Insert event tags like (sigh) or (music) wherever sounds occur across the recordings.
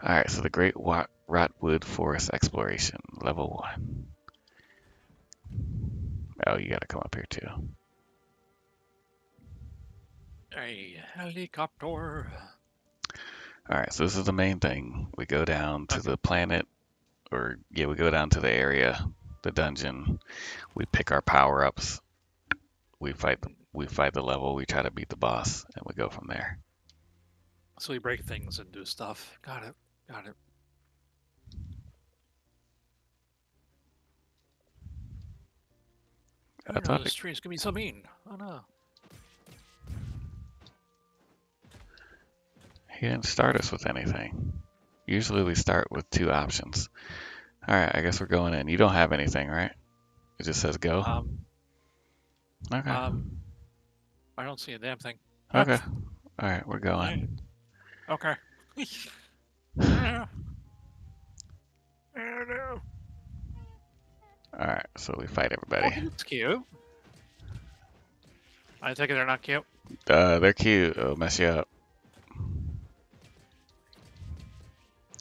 All right, so the Great Rotwood Forest Exploration, level one. Oh, you gotta come up here too. A helicopter. All right, so this is the main thing. We go down to Okay. the planet, or yeah, we go down to the area, the dungeon. We pick our power ups. We fight. The, we fight the level. We try to beat the boss, and we go from there. So we break things and do stuff. Got it. Got it. I know this it- tree's gonna be so mean. Oh no. He didn't start us with anything. Usually we start with two options. All right, I guess we're going in. You don't have anything, right? It just says go. Um. okay. Um. I don't see a damn thing. okay. All right, we're going. Okay. (laughs) Yeah. Oh no. All right, so we fight Oh, everybody. it's cute. I take it they're not cute. Uh, they're cute. It'll mess you up.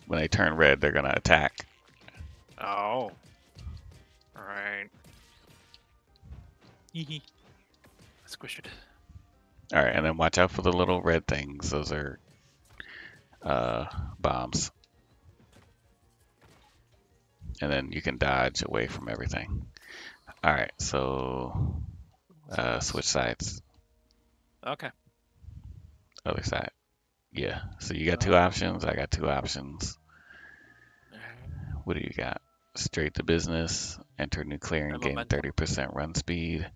When they turn red, they're gonna attack. Oh. Alright. Hee Squish it. All right, and then watch out for the little red things. Those are uh, bombs. And then you can dodge away from everything. All right, so uh, switch sides. Okay. Other side. Yeah. So you got two options. I got two options. What do you got? Straight to business. Enter new clearing. And Gain 30% run speed.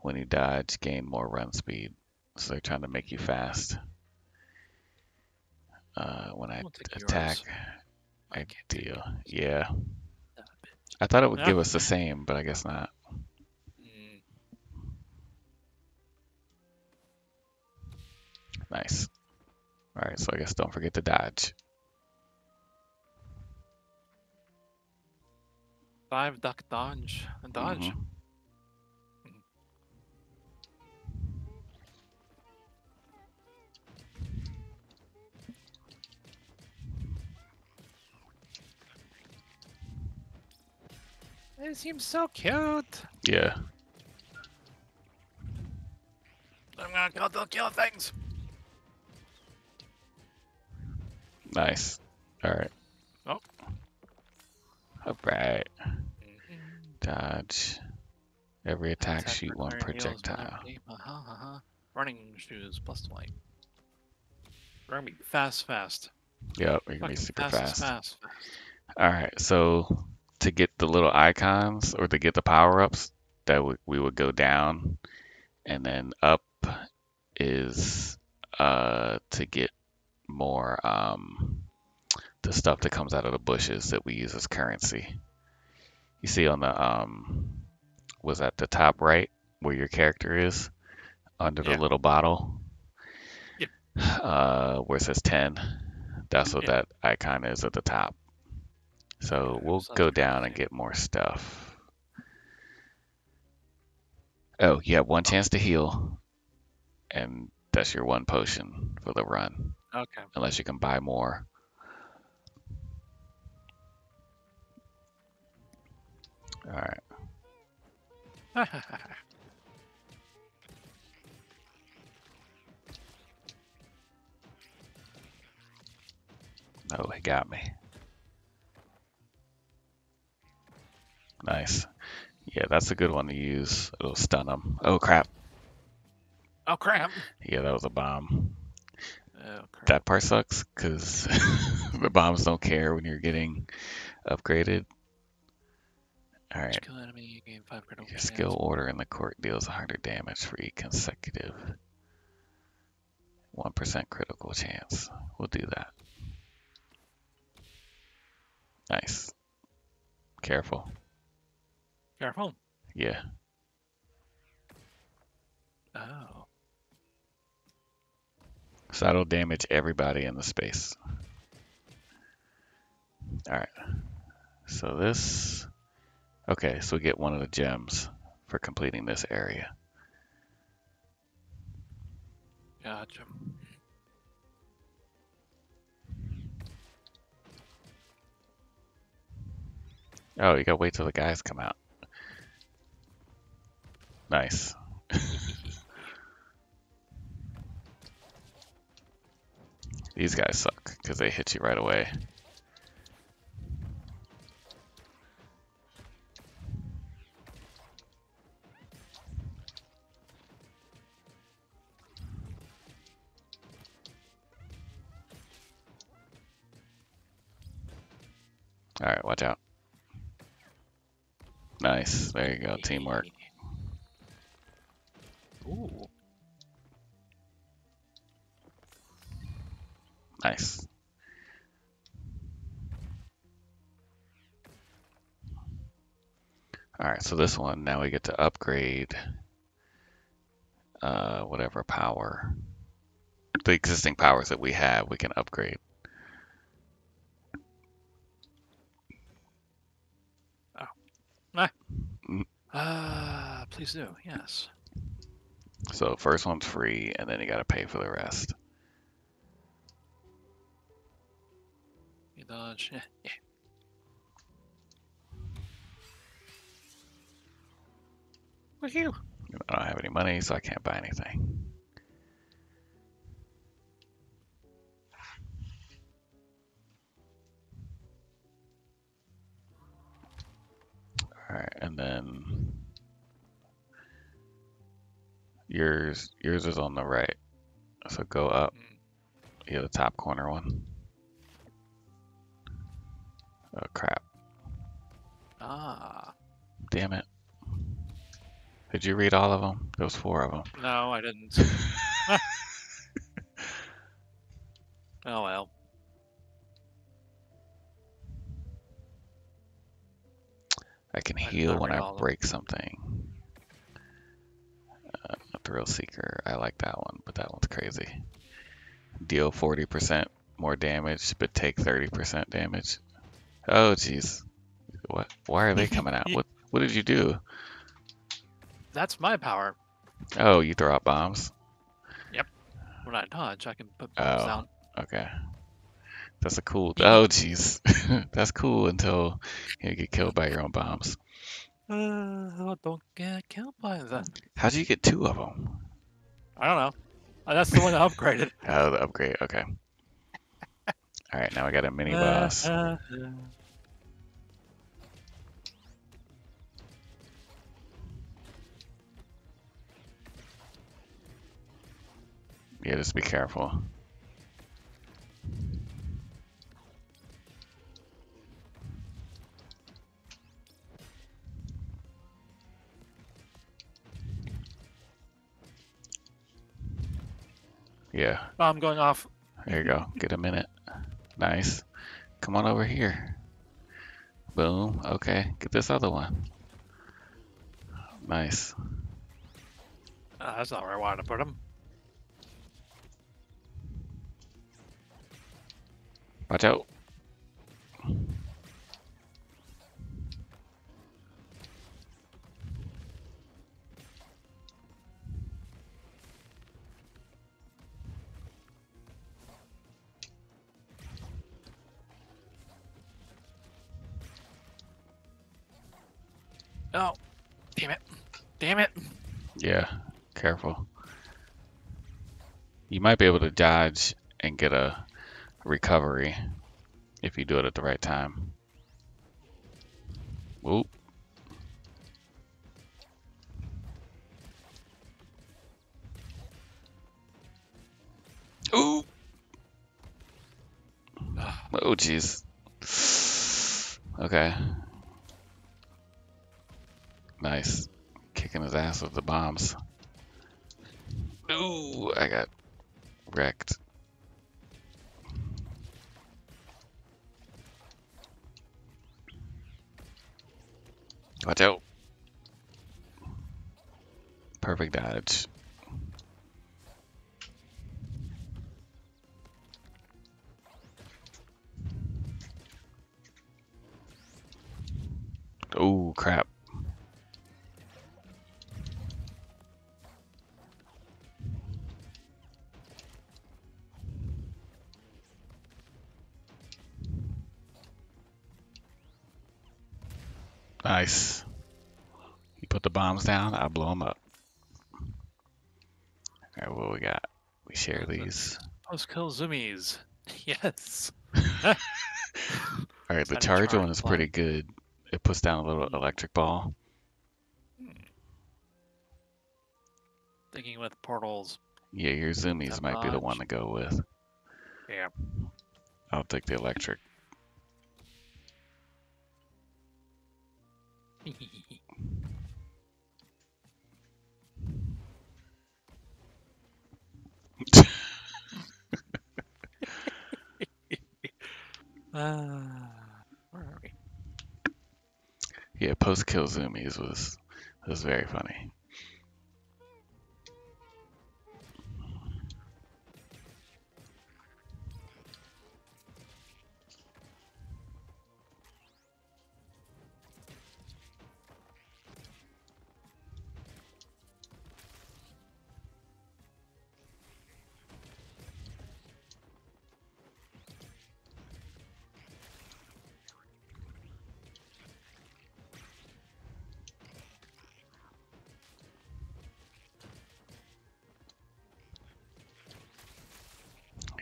When you dodge, gain more run speed. So they're trying to make you fast. Uh, when I attack. I can't take deal. Yeah. I thought it would Yeah. give us the same, but I guess not. Mm, Nice. All right, so I guess don't forget to dodge. Five duck dodge. And dodge. Mhm. It seems so cute. Yeah. I'm gonna kill the kill things. Nice. All right. Oh. All right. Mhm. Dodge. Every attack, Attack shoot one requiring heals whenever projectile. need- Uh-huh, uh-huh. Running shoes plus light. We're gonna be fast, fast. Yep, we're gonna Fucking be super fast, fast. fast, fast. All right, so to get the little icons or to get the power ups, that would we would go down, and then up is uh to get more um the stuff that comes out of the bushes that we use as currency. You see on the um was at the top right where your character is under Yeah. the little bottle. Yep. Uh, where it says ten, that's what Yeah. that icon is at the top. So we'll go down and get more stuff. Oh, you have one chance to heal, and that's your one potion for the run, Okay. unless you can buy more. All right. (laughs) Oh, he got me. Nice. Yeah, that's a good one to use. It'll stun them. Oh crap. oh crap. Yeah, that was a bomb. Oh. That part sucks because (laughs) the bombs don't care when you're getting upgraded. All right. Kill enemy, gain five critical Your skill order in the court deals 100 damage for each consecutive 1% critical chance. We'll do that. Nice. Careful. Careful. Yeah. Oh. So that'll damage everybody in the space. Alright. So this. Okay, so we get one of the gems for completing this area. Gotcha. Oh, you gotta wait till the guys come out. Nice. (laughs) These guys suck because they hit you right away. All right, watch out. Nice. There you go. Teamwork. Ooh. Nice. All right, so this one now we get to upgrade uh, whatever power, the existing powers that we have, we can upgrade. Oh. Ah, please do. Yes. So first one's free, and then you got to pay for the rest. You dodge. Yeah. (laughs) yeah. Woohoo! I don't have any money, so I can't buy anything. All right, and then yours yours is on the right. So go up. Mm. Yeah, the top corner one. Oh crap! Ah. Damn it! Did you read all of them? There was four of them. (laughs) No, I didn't. (laughs) oh well. I can I heal when I all of them. break something. Thrill seeker. I like that one, but that one's crazy. Deal 40% more damage, but take 30% damage. Oh, jeez. What? Why are they coming out? (laughs) What? What did you do? That's my power. Oh, you throw out bombs. Yep. When I dodge, I can put bombs Oh. down. Okay. That's a cool. Oh, jeez. (laughs) That's cool until you get killed by your own bombs. Uh, don't get killed by them. How'd you get two of them? I don't know. Uh, That's the one I upgraded. (laughs) Oh, the upgrade. Okay. All right, now I got a mini Uh, boss. uh, uh. Yeah, just be careful. Yeah, Oh, I'm going off. there you go. Get a minute. Nice. Come on over here. Boom. Okay, get this other one. Nice. Uh, that's not where I wanted to put him. Watch out. Oh, damn it. Damn it. Yeah, careful. You might be able to dodge and get a recovery if you do it at the right time. Whoop. Ooh. Oh, jeez. Okay. Nice. Kicking his ass with the bombs. Ooh, I got wrecked. Watch out. Perfect dodge. Oh, crap. Nice. You put the bombs down, I blow them up. All right, what we got? We share these. Post kill zoomies. (laughs) Yes. (laughs) All right, the charge one is pretty good. It puts down a little electric ball. Hmm. Thinking with portals. Yeah, your zoomies might be the one to go with. Yeah. I'll take the electric. Uh, (laughs) (laughs) where are we? Yeah, post kill zoomies was was very funny.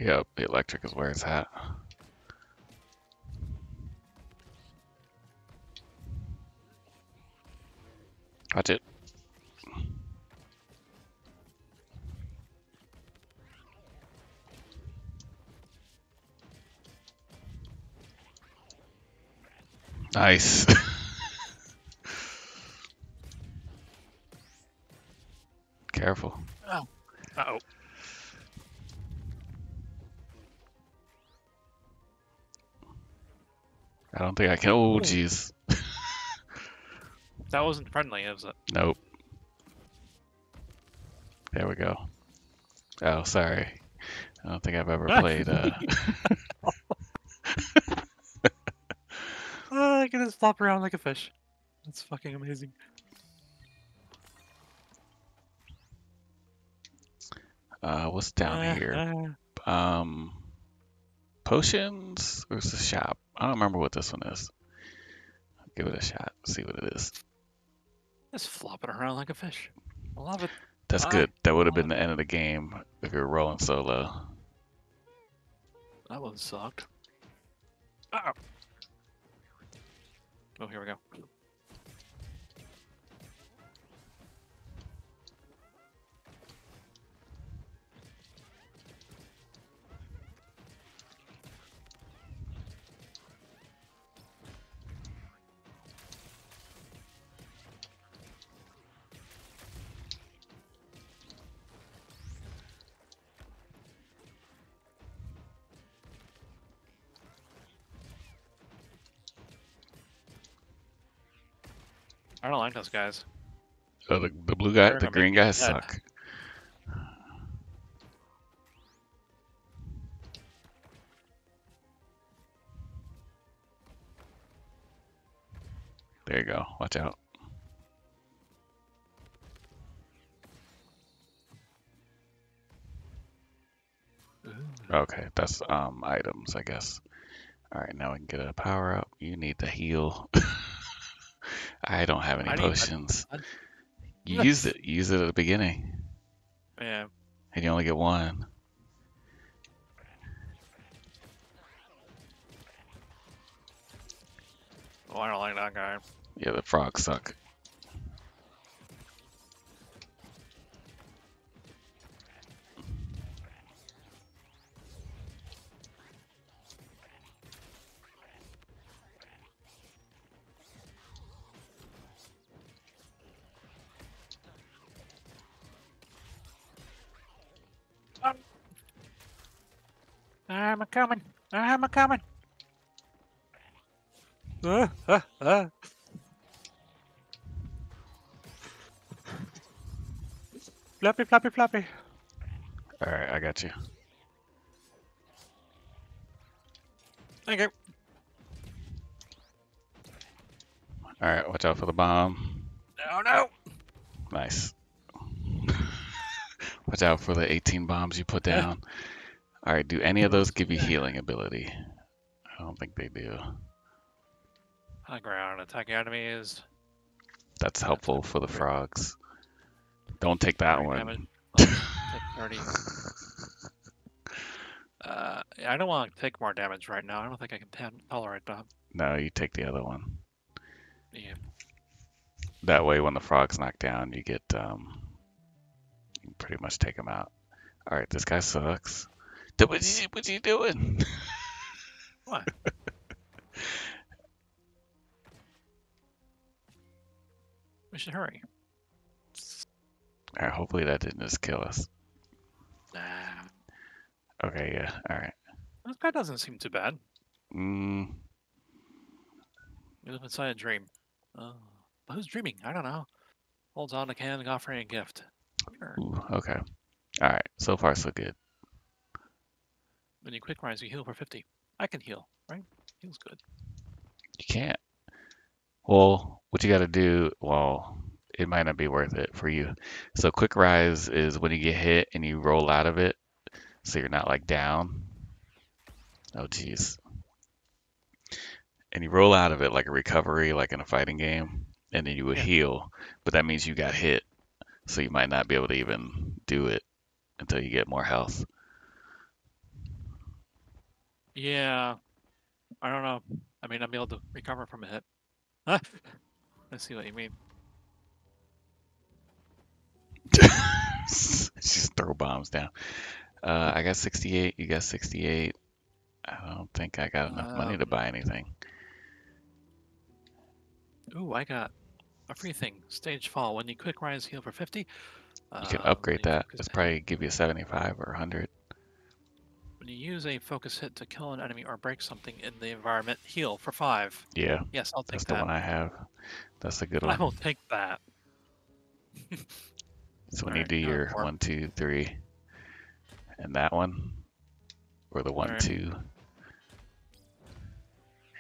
Yep, the electric is where it's at. That's it. Nice. (laughs) Careful. Oh. Uh oh. I don't think I can. Oh, jeez. (laughs) That wasn't friendly, was it? Nope. There we go. Oh, sorry. I don't think I've ever (laughs) played. Uh, Oh, (laughs) I can just flop around like a fish. That's fucking amazing. uh, what's down Uh, here? uh, Um, potions. Where's the shop? I don't remember what this one is. Give it a shot. See what it is. just flopping around like a fish. I love it. That's I good. That would have been the end of the game if you were rolling solo. That one sucked. Uh-oh. Oh, here we go. I don't like those guys. Oh, the, the blue guy, the green guys dead. suck. There you go. Watch out. Okay, that's um items, I guess. All right, now we can get a power up. You need to heal. (laughs) I don't have any I potions. I- You use it. You use it at the beginning, Yeah. and you only get one. Oh, I don't like that guy. Yeah, the frogs suck. I'm a coming. I'm a coming. Uh, uh, uh. Flappy, flappy, flappy. All right, I got you. Thank you. All right, watch out for the bomb. Oh no. Nice. (laughs) watch out for the 18 bombs you put down. (laughs) All right, do any of those give you healing ability? I don't think they do. High ground, attack enemies. That's helpful for the frogs. Don't take that one. (laughs) take 30. Uh, I don't want to take more damage right now. I don't think I can tolerate that. No, you take the other one. Yeah. That way, when the frog's knocked down, you get um, you pretty much take them out. All right, this guy sucks. What's he, what's he doing? (laughs) What? we should hurry. All right, hopefully that didn't just kill us. Nah. Okay, yeah, all right. This guy doesn't seem too bad. Mm, You live inside a dream. Oh, but who's dreaming? I don't know. Holds on to can offering a gift. Sure. ooh, okay. All right, so far so good. When you quick rise, you heal for 50. I can heal, right? Heals good. You can't. Well, what you got to do, well, it might not be worth it for you. So quick rise is when you get hit and you roll out of it, so you're not like down. Oh, jeez. And you roll out of it like a recovery, like in a fighting game, and then you would Yeah. heal. But that means you got hit, so you might not be able to even do it until you get more health. Yeah. I don't know. I mean, I'm able to recover from a hit. (laughs) I see what you mean. (laughs) Just throw bombs down. Uh, I got 68. You got 68. I don't think I got enough money to Um, buy anything. Ooh, I got a free thing. Stage fall. When you quick rise, heal for 50. You can Um, upgrade that. That's probably give you 75 or 100. When you use a focus hit to kill an enemy or break something in the environment, heal for 5. Yeah, Yes, I'll take that's the one I have. That's a good one. I will take that. (laughs) So when you do your four. one, two, three, and that one, or the one, Alright. two,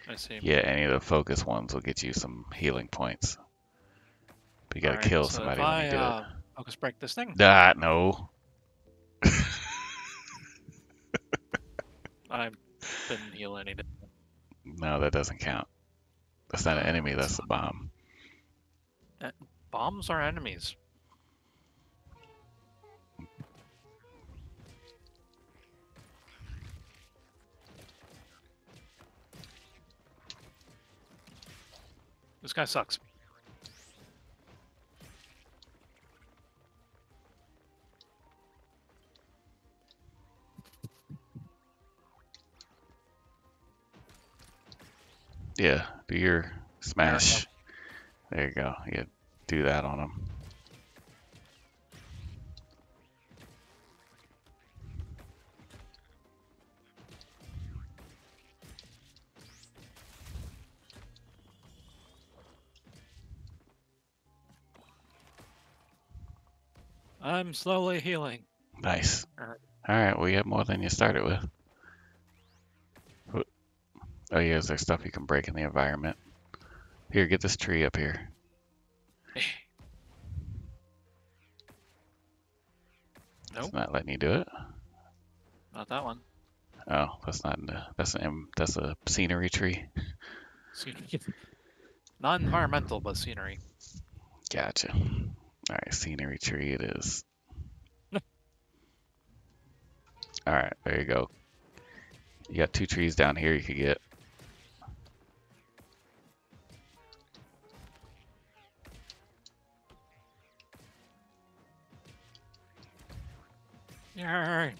I see. yeah, any of the focus ones will get you some healing points. But you gotta Alright, kill so somebody if when I, you do uh, Focus break this thing. it. Ah, no. (laughs) I didn't heal any. No, that doesn't count. That's not an enemy, that's a bomb. Uh, bombs are enemies. This guy sucks. Yeah, do your smash. There you go. Yeah, do that on them. I'm slowly healing. Nice. All right, well, you have more than you started with. Oh, yeah, is there stuff you can break in the environment? Here, get this tree up here. (laughs) Nope, It's not letting you do it. not that one. Oh, that's not. in the- That's an. That's a scenery tree. Scenery. (laughs) Not environmental, but scenery. Gotcha. All right, scenery tree it is. (laughs) All right, there you go. You got two trees down here you could get. Yeah.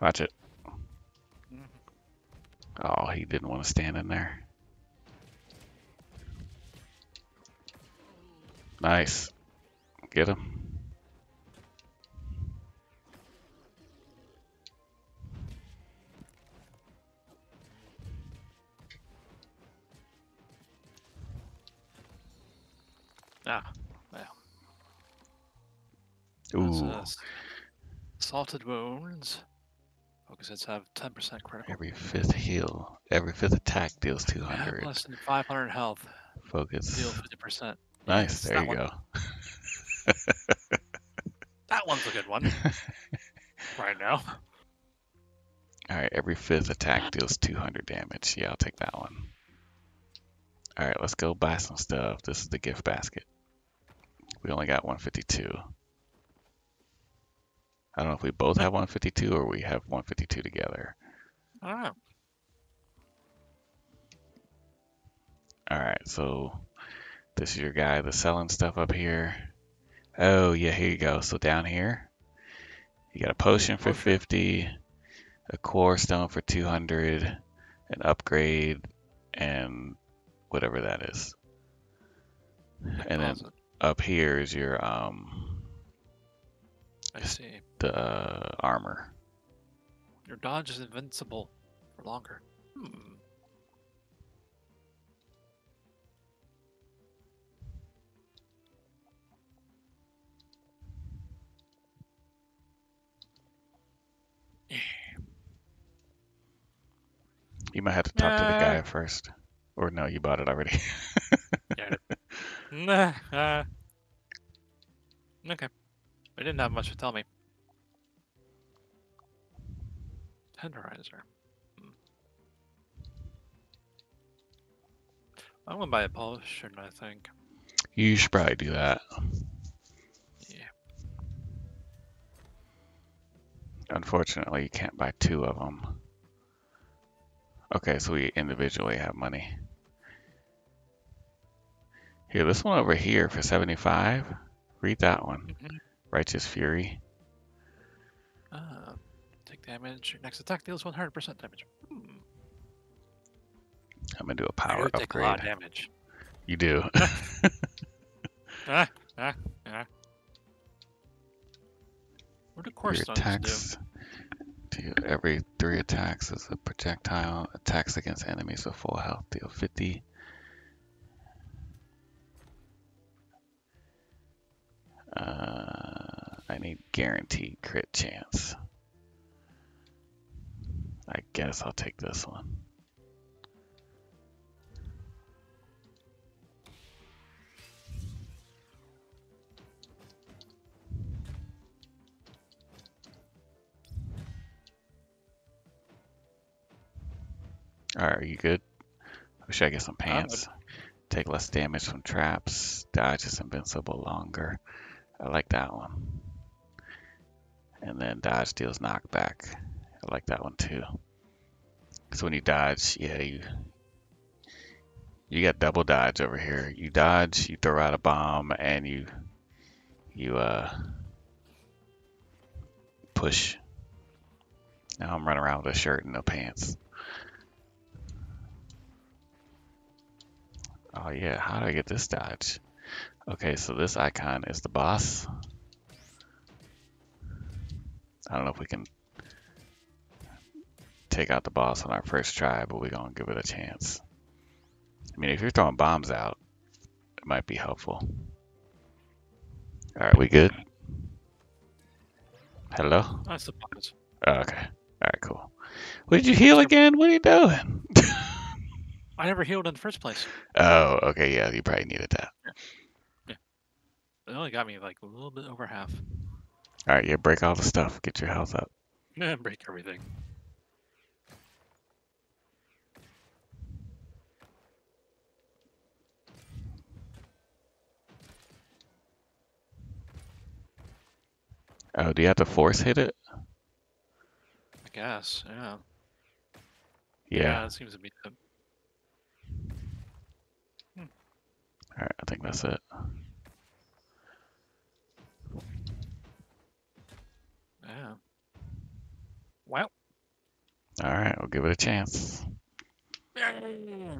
Watch it. Oh, he didn't want to stand in there. Nice. Get him. Ah, well. That's, Ooh. uh, salted wounds. Focus hits have 10% critical. Every fifth heal, every fifth attack deals I have 200. less than 500 health. Focus. Deal 50%. Nice. It's There you one. go. That one's a good one. (laughs) right now. All right, every fifth attack deals 200 damage. Yeah, I'll take that one. All right, let's go buy some stuff. This is the gift basket. We only got 152. I don't know if we both have 152 or we have 152 together. I don't know. All right, so this is your guy that's selling stuff up here. Oh, yeah, here you go. So down here, you got a potion for 50, a core stone for 200, an upgrade, and whatever that is. And then. Up here is your um I see. the uh, armor. Your dodge is invincible for longer. Hmm. You might have to talk to the guy first. Or no, you bought it already. (laughs) Nah, (laughs) uh, okay. They didn't have much to tell me. Tenderizer. Hmm. I'm gonna buy a potion, I think. you should probably do that. Yeah. Unfortunately, you can't buy two of them. Okay, so we individually have money. Here, this one over here for 75. Read that one. Mhm. Righteous Fury. Uh, take damage. Your next attack deals 100% damage. Hmm. I'm gonna do a power do take a lot of upgrade. damage. You do. (laughs) (laughs) Ah, ah, ah. What do core Your stones do? attacks deal every three attacks as a projectile. Attacks against enemies with full health deal 50. Uh, I need guaranteed crit chance. I guess I'll take this one. Alright, are you good? Or should I get some pants? Take less damage from traps. Dodge is invincible longer. I like that one. And then dodge deals knockback. I like that one too. So when you dodge, yeah, you you got double dodge over here. You dodge, you throw out a bomb, and you you uh push. Now I'm running around with a shirt and no pants. Oh yeah, how do I get this dodge? Okay, so this icon is the boss. I don't know if we can take out the boss on our first try, but we're gonna give it a chance. I mean, if you're throwing bombs out, it might be helpful. All right, we good? Hello? I suppose. Oh, okay. All right, cool. What did you heal again? What are you doing? (laughs) I never healed in the first place. oh, okay. Yeah, you probably needed that. It only got me like a little bit over half. All right, yeah. Break all the stuff. Get your health up. (laughs) Break everything. Oh, do you have to force hit it? I guess. Yeah. Yeah. Yeah, it seems to be. The... All right, I think that's it. Yeah. Well. All right, we'll give it a chance. Yeah.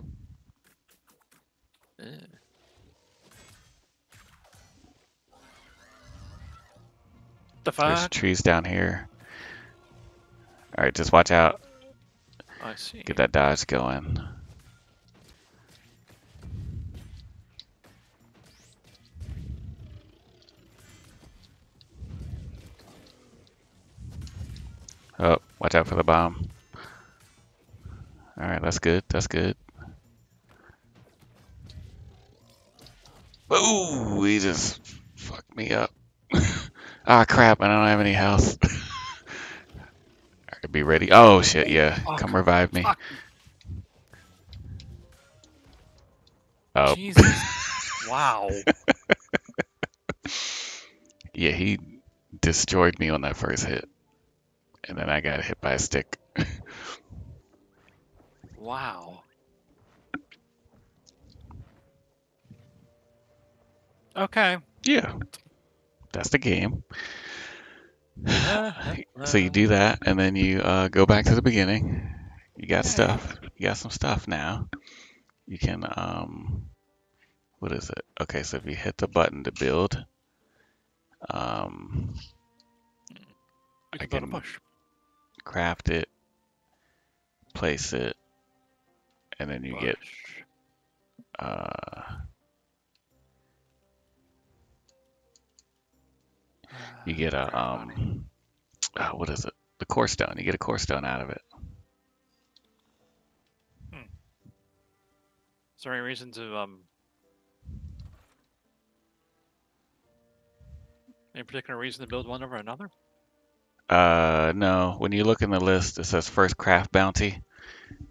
The There's trees down here. All right, just watch out. I see. Get that dodge going. Watch out for the bomb. All right, that's good. That's good. Ooh, he just fucked me up. (laughs) ah, crap! I don't have any health. (laughs) Alright, be ready. Oh shit! Yeah, Fuck. come revive me. Fuck. Oh, Jesus. (laughs) wow. yeah, he destroyed me on that first hit, and then I got hit by a stick. (laughs) Wow. Okay. Yeah, that's the game. Uh, (sighs) So you do that, and then you uh, go back to the beginning. You got Yeah. stuff. You got some stuff now. You can um, what is it? Okay, so if you hit the button to build, um, I can build a bush. Craft it, place it, and then you get uh, you get a Uh, um, uh, what is it? The core stone. You get a core stone out of it. Is there any reason to um? Any particular reason to build one over another? Uh, no. When you look in the list, it says first craft bounty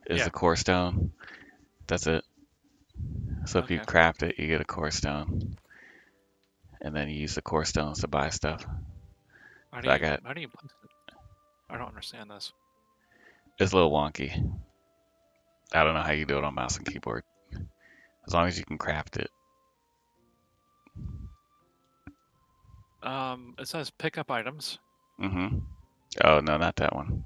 is Yeah. the core stone. That's it. So if you craft it, you get a core stone, and then you use the core stones to buy stuff. How do I you, got- how do you? I don't understand this. It's a little wonky. I don't know how you do it on mouse and keyboard. As long as you can craft it. Um, it says pick up items. Mm-hmm. Oh no, not that one.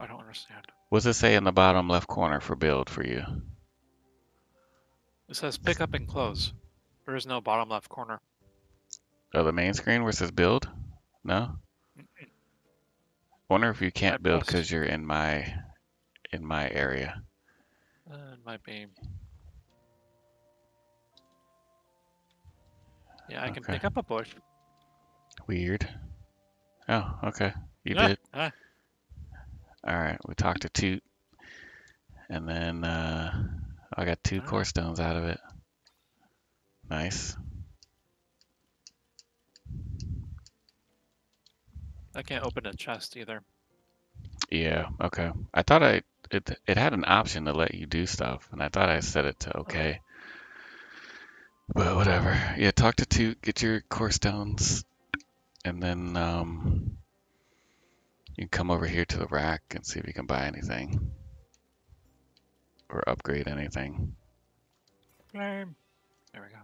I don't understand. What's it say in the bottom left corner for build for you? It says pick up and close. There is no bottom left corner. Oh, the main screen where it says build? No. Wonder if you can't I build because you're in my in my area. Uh, it might be. Yeah, I can Okay. pick up a bush. Weird. Oh, okay. You Ah, did. ah, All right. We talked to Toot, and then uh, I got two All right. core stones out of it. Nice. I can't open a chest either. Yeah. Okay. I thought I it it had an option to let you do stuff, and I thought I set it to okay. But whatever. Yeah. Talk to Toot. Get your core stones, and then um, you can come over here to the rack and see if you can buy anything or upgrade anything. Flame. There we go.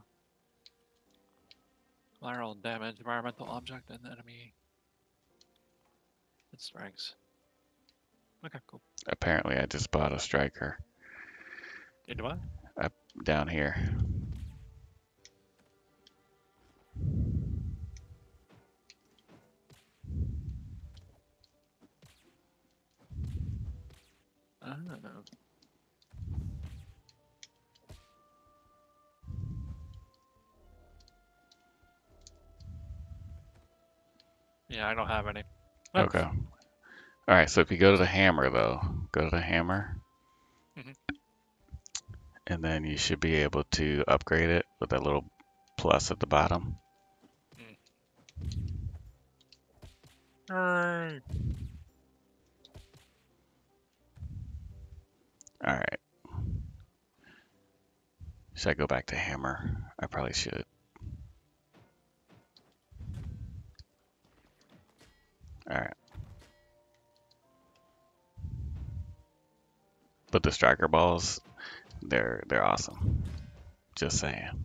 Lateral damage, environmental object, and enemy. It strikes. Okay, cool. Apparently, I just bought a striker You do what? down here. I. Yeah, I don't have any. Oh, Okay. All right. So if you go to the hammer, though, go to the hammer, Mhm. and then you should be able to upgrade it with that little plus at the bottom. Hooray. All right. Should I go back to hammer? I probably should. All right. But the striker balls, they're they're awesome. Just saying,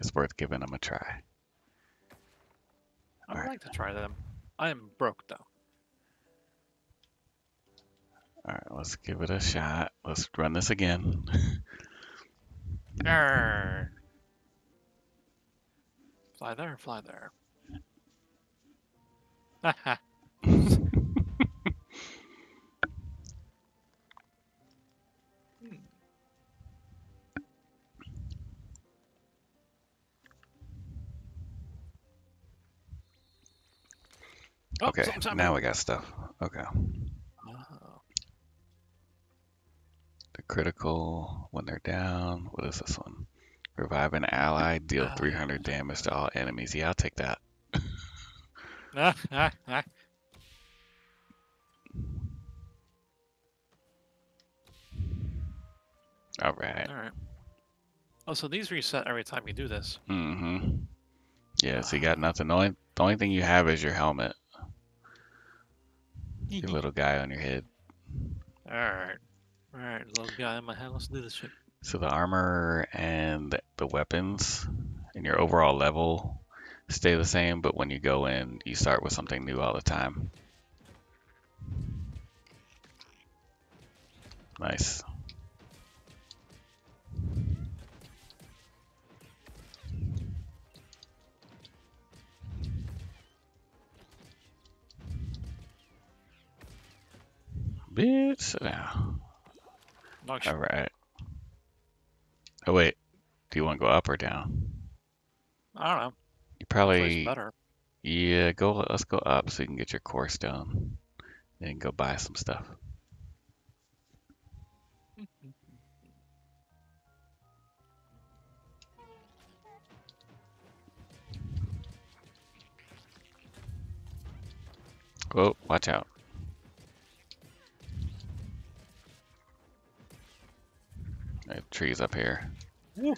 it's worth giving them a try. I would Alright. like to try them. I am broke though. All right, let's give it a shot. Let's run this again. Arr. Fly there, fly there. (laughs) Haha. Hmm. Oh, okay, now we got stuff. Okay. Oh, The critical when they're down. What is this one? Revive an ally, deal Ah. 300 damage to all enemies. Yeah, I'll take that. Ah, ah, ah. All right. All right. Oh, so these reset every time you do this. Mm-hmm. Yeah, so you got nothing. The only, the only thing you have is your helmet, your little guy on your head. All right. All right, little guy in my head. Let's do this shit. So the armor and the weapons and your overall level stay the same, but when you go in, you start with something new all the time. Nice. Sit down. All right. Oh wait, do you want to go up or down? I don't know. You probably better. yeah. Go. Let's go up so you can get your core stone, then go buy some stuff. (laughs) Oh, watch out. Are trees up here. Woo.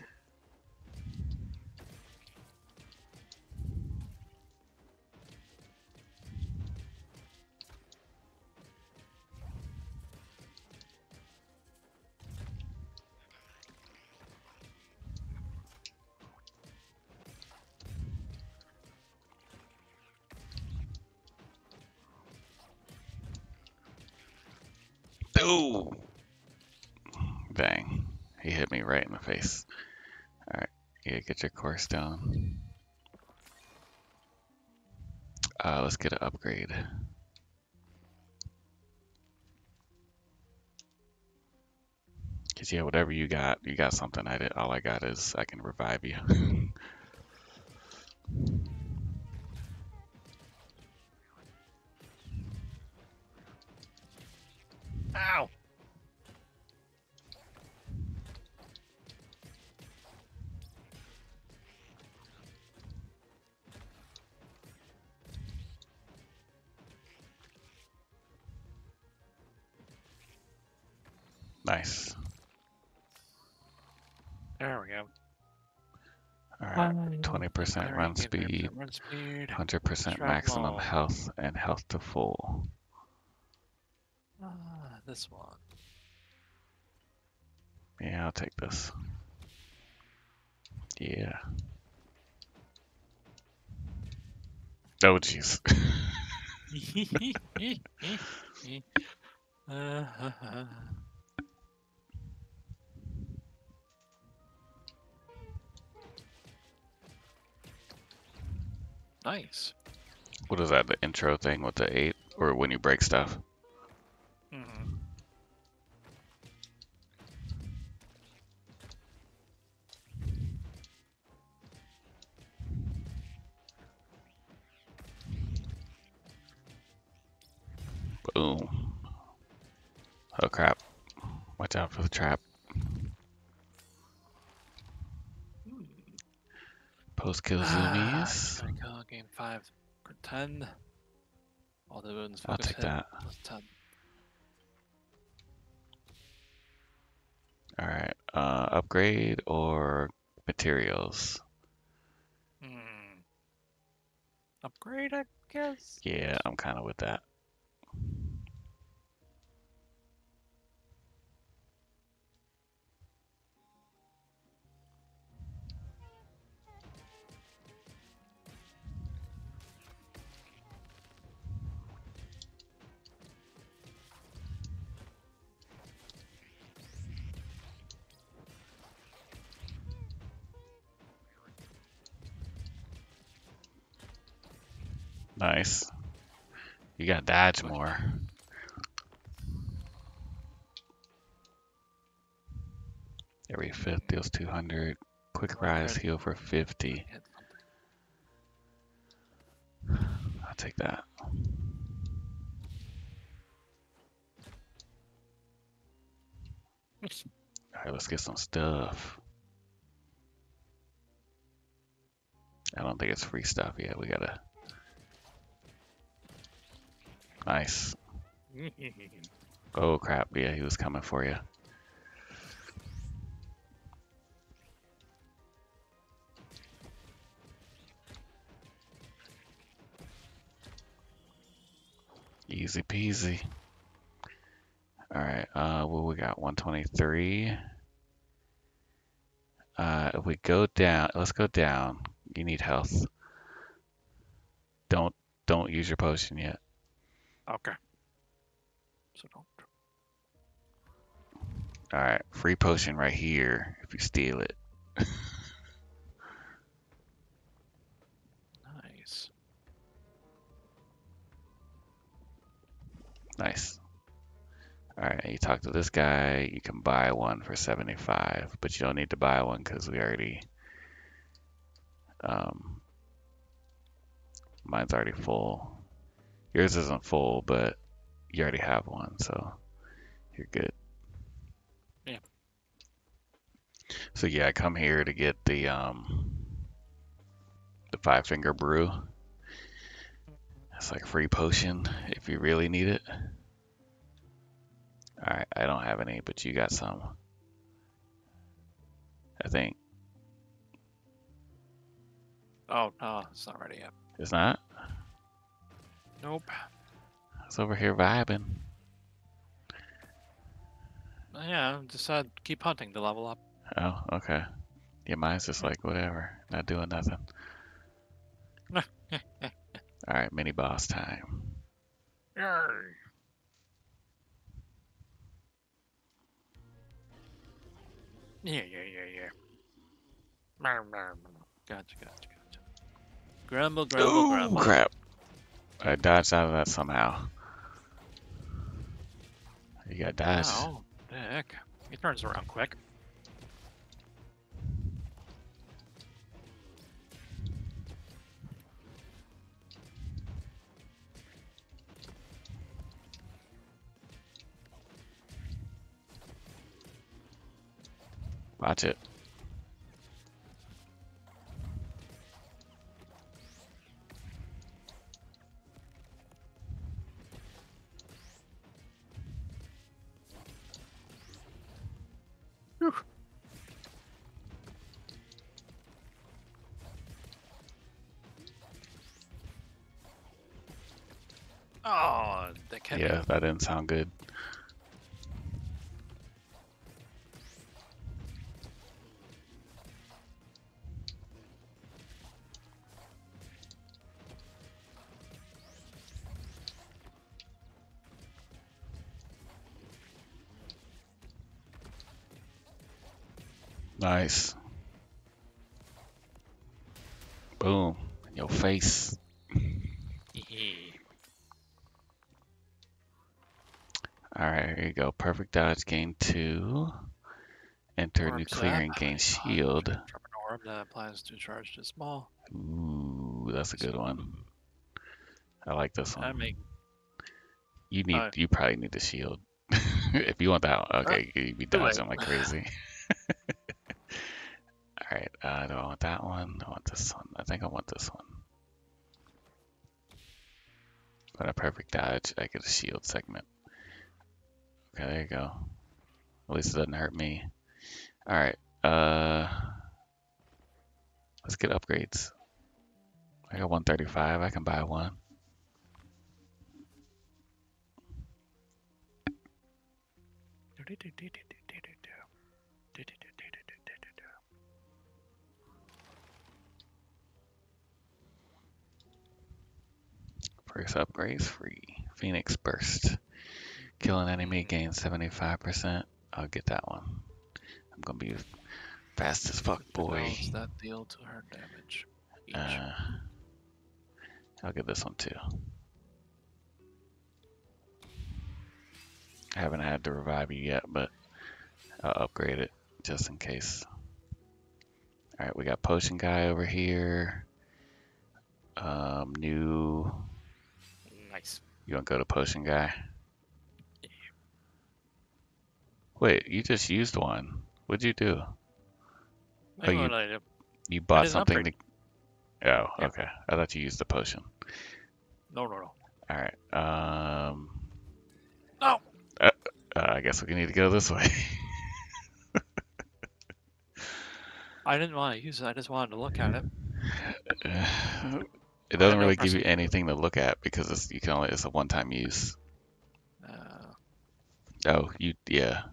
Ooh. Bang. He hit me right in the face. Alright. Yeah, get your course down. Uh, let's get an upgrade. Cause yeah, whatever you got, you got something. I did. All I got is I can revive you. Ow. Nice. There we go. Alright. Twenty percent run speed. Run speed. Hundred percent Shrapnel. maximum health and health to full. Ah, this one. Yeah, I'll take this. Yeah. Oh jeez. (laughs) (laughs) uh, nice. what is that? The intro thing with the eight, or when you break stuff? Mhm. Boom. Oh crap! Watch out for the trap. Post kill Ah, zoomies. Gonna kill game five. Pretend. All the wounds I'll take hit. that. plus 10. All right. Uh, upgrade or materials? Hmm. Upgrade, I guess. Yeah, I'm kind of with that. Nice. You got dodge more. Every fifth deals 200. Quick rise heal for 50. I'll take that. Alright, let's get some stuff. I don't think it's free stuff yet. We gotta. Nice. (laughs) Oh crap! Yeah, he was coming for you. Easy peasy. All right. Uh, well, we got? 123. Uh, if we go down, let's go down. You need health. Don't don't use your potion yet. Okay. So don't. All right, free potion right here if you steal it. (laughs) Nice. Nice. All right, you talk to this guy. You can buy one for 75, but you don't need to buy one because we already. Um, mine's already full. Yours isn't full, but you already have one, so you're good. Yeah. So yeah, I come here to get the um the five finger brew. It's like free potion if you really need it. Alright, I don't have any, but you got some. I think. Oh no, it's not ready yet. It's not? Nope. It's over here vibing. Yeah, just uh, keep hunting to level up. Oh, okay. Yeah, mine's just like whatever, not doing nothing. (laughs) Alright, mini boss time. Yay. Yeah, yeah, yeah, yeah. Gotcha, gotcha, gotcha. Grumble, grumble, Oh grumble. crap! I dodged out of that somehow. You got dodged. Oh, the heck. He turns around quick. Watch it. Oh, that can Yeah, that didn't sound good. Nice. Boom. In your face. (laughs) Alright, here you go. Perfect dodge, gain two. Enter Orb new clearing, gain shield. Orb that applies to charge to small. Ooh, that's a good one. I like this one. I make You need, uh, you probably need the shield. (laughs) if you want that, one, okay, you be too dodging like crazy. (laughs) Alright, uh, do I want that one? I want this one. I think I want this one. But a perfect dodge, I get a shield segment. Okay, there you go. At least it doesn't hurt me. Alright, uh, let's get upgrades. I got 135, I can buy one. First upgrade is free. Phoenix Burst. Kill an enemy gains 75%. I'll get that one. I'm gonna be fast as fuck, boy. That deal to her damage. Uh, I'll get this one too. I haven't had to revive you yet, but I'll upgrade it just in case. Alright, we got Potion Guy over here. Um, new. You want to go to Potion Guy? Wait, you just used one. What'd you do? I you- I. You bought something to. Oh, Yeah. okay. I thought you used the potion. No, no, no. All right. Um. No. Uh, uh, I guess we need to go this way. I didn't want to use it. I just wanted to look at it. (laughs) it doesn't really give you anything to look at because it's you can only it's a one-time use. Uh, Oh, you yeah. All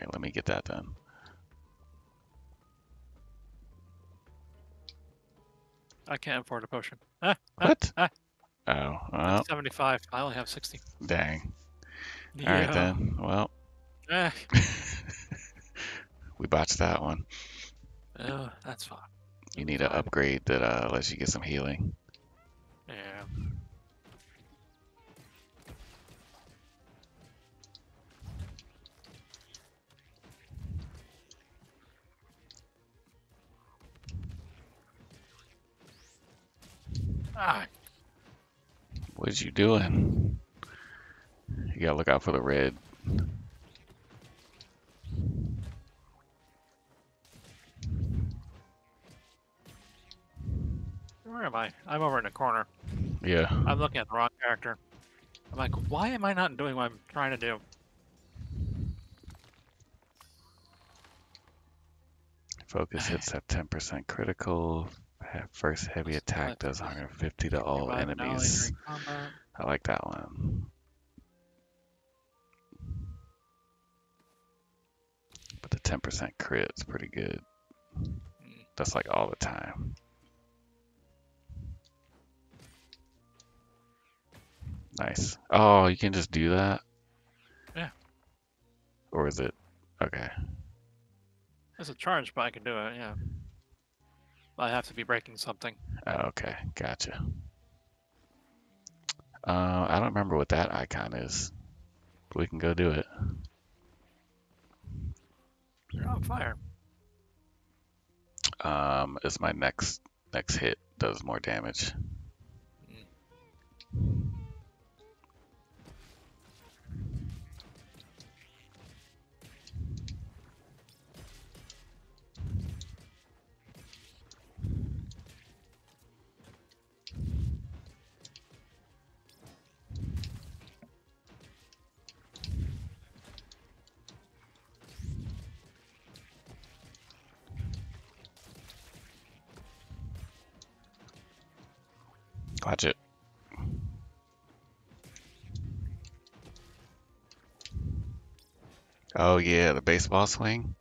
right, let me get that done. I can't afford a potion. Ah, ah, What? ah, Oh, well, 75. I only have 60. dang. All right then. Well, Eh, (laughs) we botched that one. uh, that's fine. You need an upgrade that uh, lets you get some healing. Ah, What is you doing? You gotta look out for the red. where am I? I'm over in the corner. Yeah. I'm looking at the wrong character. I'm like, why am I not doing what I'm trying to do? Focus hits at 10% critical. First heavy attack does 150 to all Revive an ally enemies. I like that one. But the 10% crit is pretty good. That's like all the time. Nice. Oh, you can just do that? Yeah. Or is it? Okay. It's a charge, but I can do it, yeah. I have to be breaking something. Okay. Gotcha. Uh, I don't remember what that icon is. We can go do it. You're on fire. Um, is my next next hit does more damage. Watch it. Oh yeah, the baseball swing.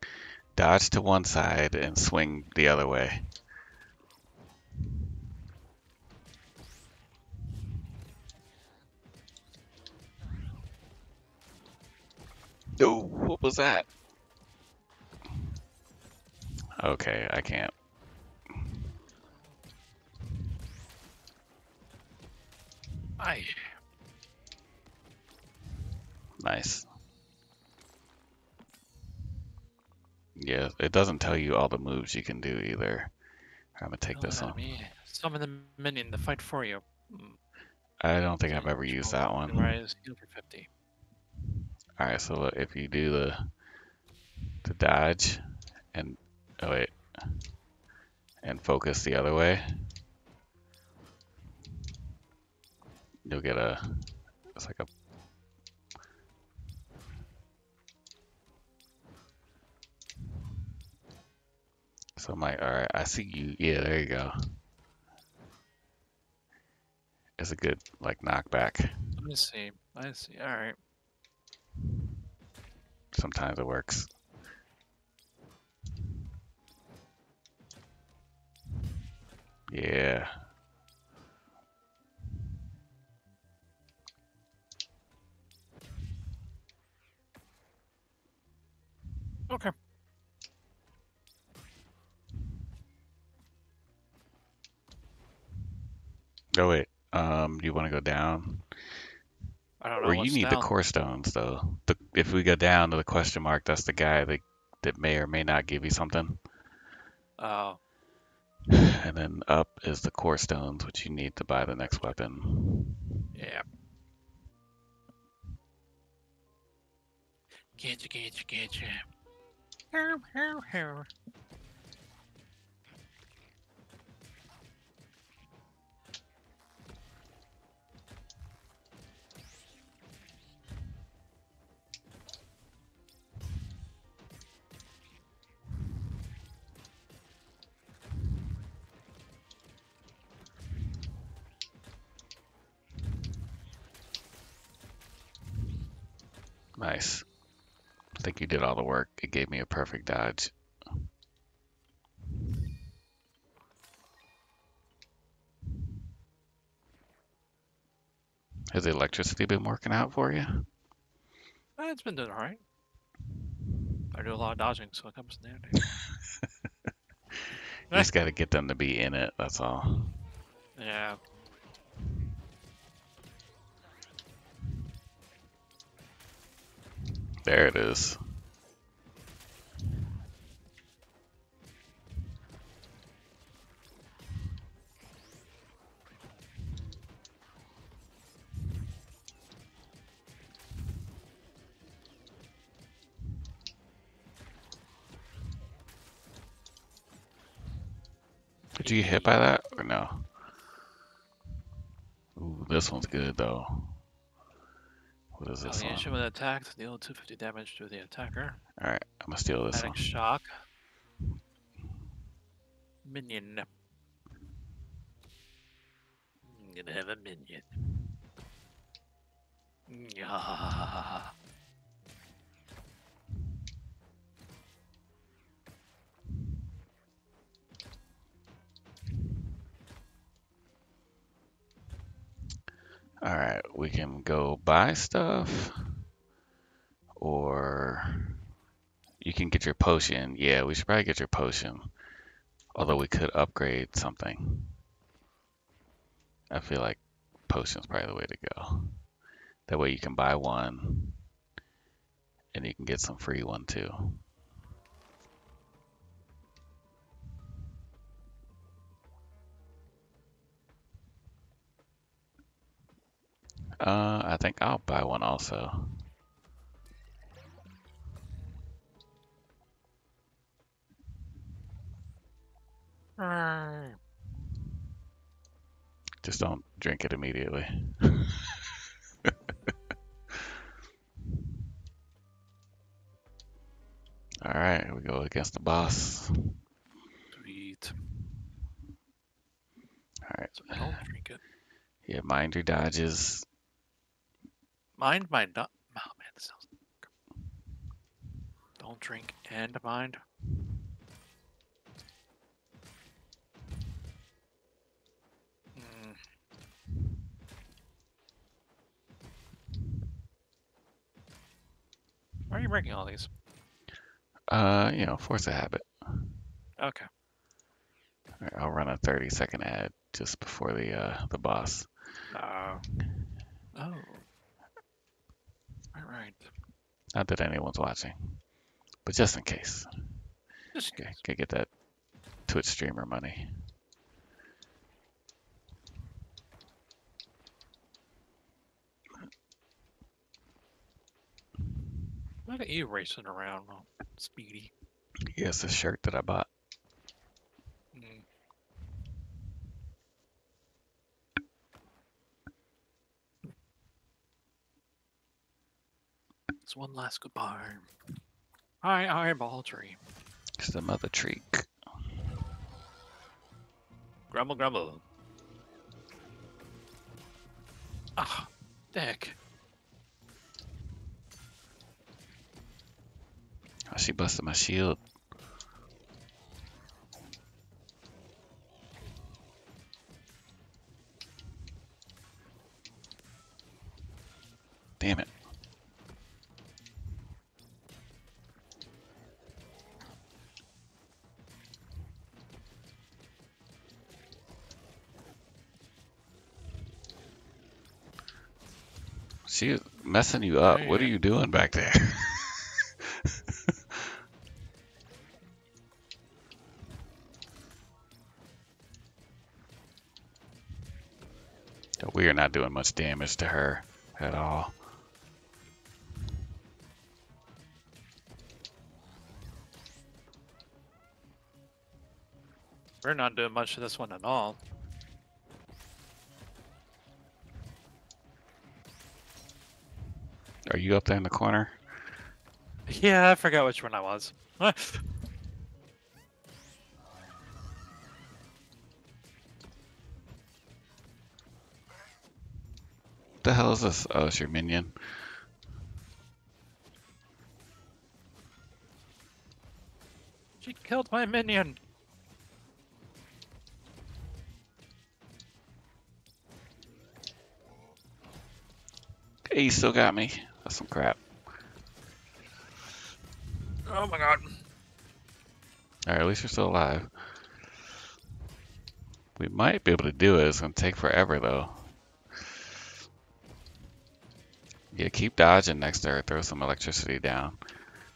Dodge to one side and swing the other way. Oh, what was that? Okay, I can't. I Nice. Yeah, it doesn't tell you all the moves you can do either. I'm gonna take this one. Summon the minion to fight for you. I don't think I've ever used that one. Rise, heal for 50. All right, so if you do the the dodge and oh wait, and focus the other way, you'll get a it's like a so my all right, I see you. Yeah, there you go. It's a good like knockback. Let me see. I see. All right. Sometimes it works. Yeah. Okay. Oh wait. Um, you want to go down, I don't know. or you what's need the core stones though. The, if we go down to the question mark, that's the guy that that may or may not give you something. Oh, And then up is the core stones, which you need to buy the next weapon. yeah. Getcha, getcha, getcha. Hair, hair, hair. Nice. I think you did all the work. It gave me a perfect dodge. Has the electricity been working out for you? Eh, it's been doing all right. I do a lot of dodging, so it comes in handy. (laughs) You just got to get them to be in it. That's all. Yeah. There it is. Did you get hit by that or no? Ooh, this one's good though. What is this Alien one? when attacked, deal 250 damage to the attacker. All right, I'm gonna steal this Panic one. shock. Minion. I'm gonna have a minion. (laughs) Yeah. All right, we can go buy stuff, or you can get your potion. Yeah, we should probably get your potion. Although we could upgrade something. I feel like potion's probably the way to go. That way you can buy one, and you can get some free one too. Uh, I think I'll buy one also. Just don't drink it immediately. (laughs) All right, we go against the boss. Sweet. All right, So don't drink it. (sighs) yeah, mind your dodges. Mind, mind, not. Oh man, this sounds. Don't drink and mind. Mm. Why are you breaking all these? Uh, you know, force a habit. Okay. Right, I'll run a 30 second ad just before the uh, the boss. Uh, oh. Right. Not that anyone's watching, but just in case. Just Okay, gotta get that Twitch streamer money. look at you racing around, all speedy. Yes, the shirt that I bought. Mm. It's one last goodbye. Hi, eyeball tree. It's the Mother Treek. Grumble, grumble. Ah, dick. Oh, she busted my shield. Messing you up. What are you doing back there? (laughs) We are not doing much damage to her at all. We're not doing much to this one at all. Are you up there in the corner? Yeah, I forgot which one I was. the hell is this? Oh, it's your minion. She killed my minion. You still got me. That's some crap. Oh my god. Alright, at least you're still alive. We might be able to do it. It's gonna take forever though. Yeah, keep dodging next to her. Throw some electricity down.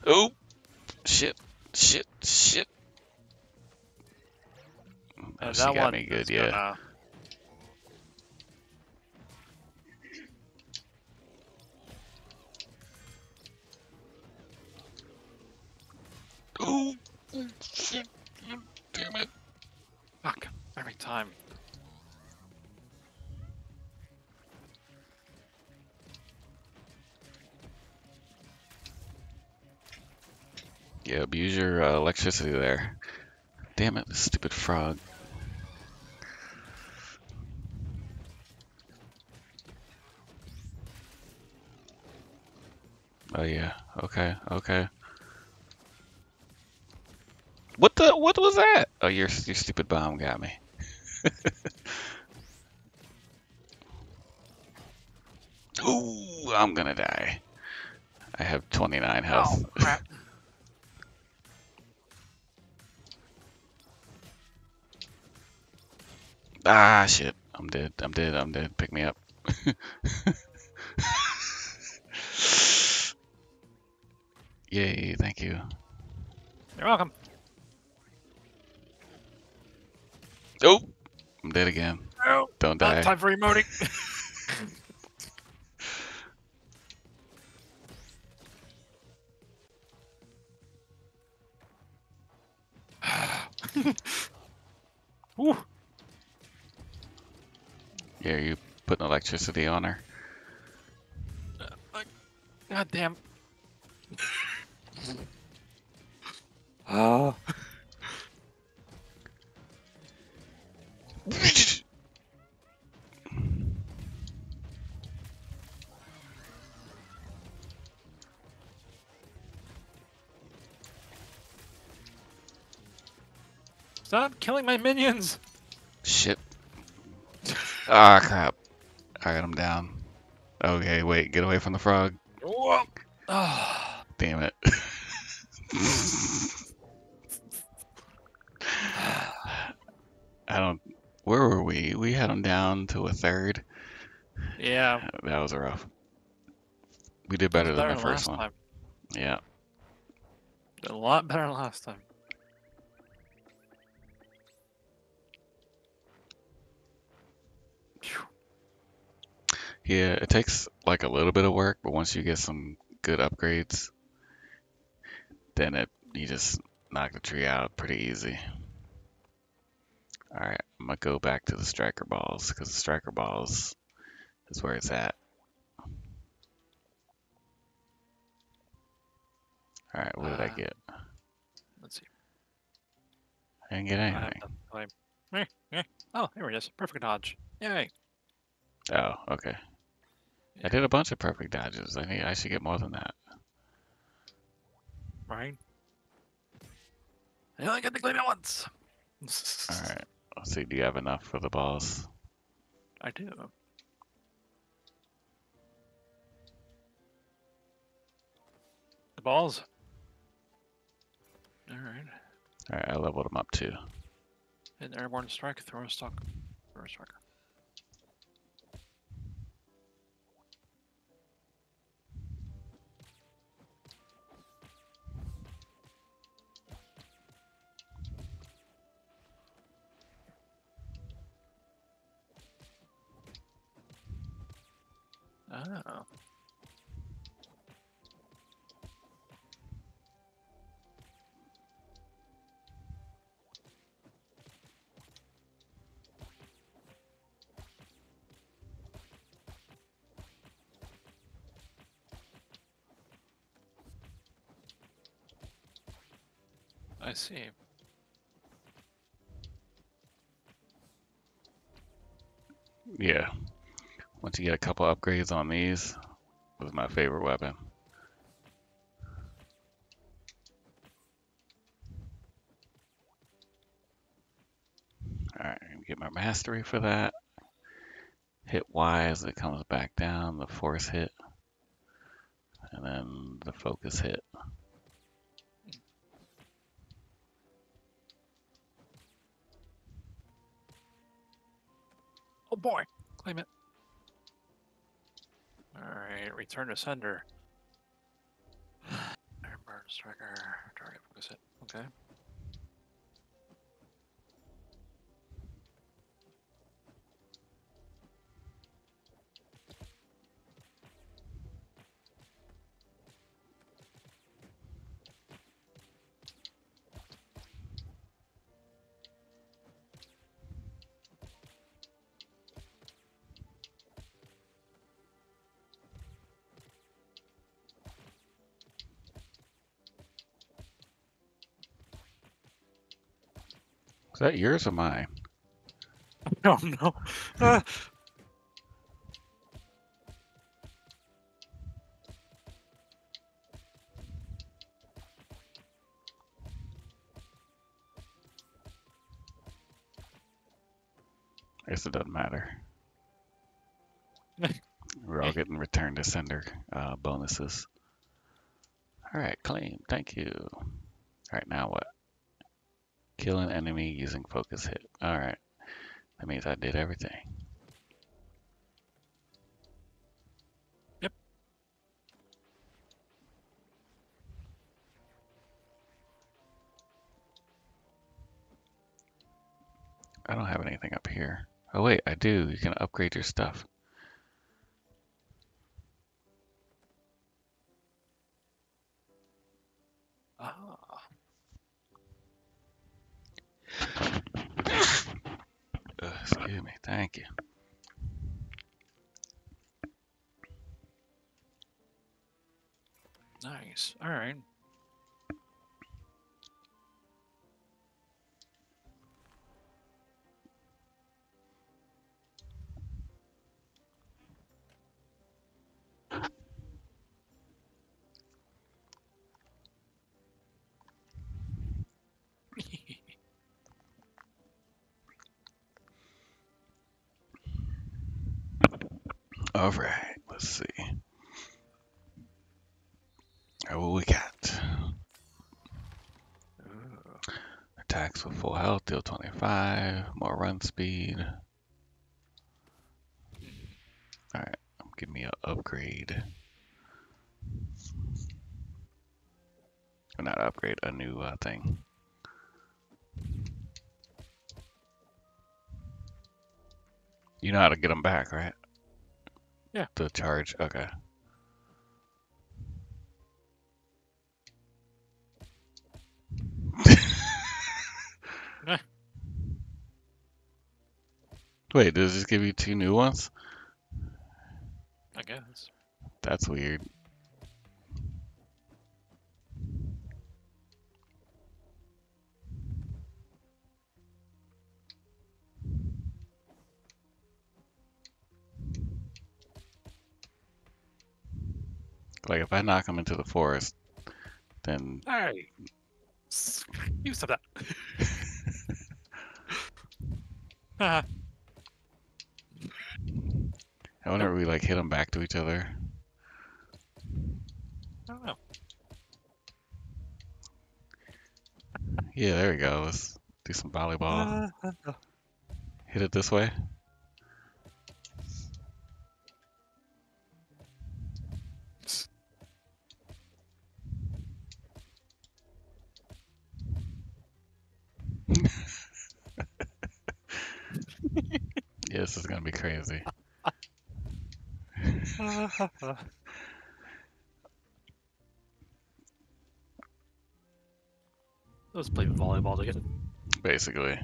Oh! Shit. Shit. Shit. Oh, Uh, she got one me good, yeah. gonna- Ooh! Shit. Damn it. Fuck. Every time. Yeah, abuse your uh, electricity there. Damn it, stupid frog. Oh yeah, okay, okay. What the? What was that? Oh, your your stupid bomb got me. (laughs) Ooh, I'm gonna die. I have 29 health. Oh (laughs) crap. Ah, shit. I'm dead. I'm dead. I'm dead. Pick me up. (laughs) Yay, thank you. You're welcome. Oh, I'm dead again. No. Don't Not die. time for emoting. (laughs) (sighs) Woo. Yeah, you putting electricity on her? Uh, God damn. Oh. Ah. Stop killing my minions. Shit. Ah, crap. I got him down. Okay, wait. Get away from the frog. Oh. Damn it. (sighs) I don't. Where were we? We had them down to a third. Yeah. (sighs) That was rough. We did better than the first one. time. Yeah. Did a lot better than last time. Yeah, it takes like a little bit of work, but once you get some good upgrades, then it you just knock the tree out pretty easy. All right, I'm gonna go back to the striker balls because the striker balls is where it's at. All right, what did I Uh, get? Let's see. I didn't get anything. claim. Meh, meh. Oh, here it is. Perfect dodge. Yay. Oh, okay. I did a bunch of perfect dodges. I need I should get more than that. Right? I only got to claim it once. All right. Let's see. Do you have enough for the balls? I do. The balls. All right. All right, I leveled them up too. An airborne strike, throw a stock, throw a striker. Oh. I see. Yeah. Once you get a couple upgrades on these, was my favorite weapon. Alright, get my mastery for that. Hit Y as it comes back down, the force hit. And then the focus hit. Oh boy, claim it. All right, return to sender. (sighs) Burn striker. Target focus hit. Okay. That yours or mine? (laughs) Oh no. Ah. I guess it doesn't matter. (laughs) We're all getting return to sender uh, bonuses. Alright, claim. Thank you. Alright, now what? Kill an enemy using focus hit. Alright. That means I did everything. Yep. I don't have anything up here. Oh wait, I do. You can upgrade your stuff. Excuse me. Thank you. Nice. All right. All right, let's see. All right, what we got? Attacks with full health, deal 25, more run speed. Alright, give me an upgrade. Or not upgrade, a new uh, thing. You know how to get them back, right? Yeah. The charge, okay. Wait, does this give you two new ones? I guess. That's weird. Like if I knock him into the forest, then Hey. You stop that. Ah, (laughs) I wonder if we like hit them back to each other. I don't know. Yeah, there we go. Let's do some volleyball. Hit it this way. Yeah, this is gonna be crazy. (laughs) Let's play volleyball together. Basically.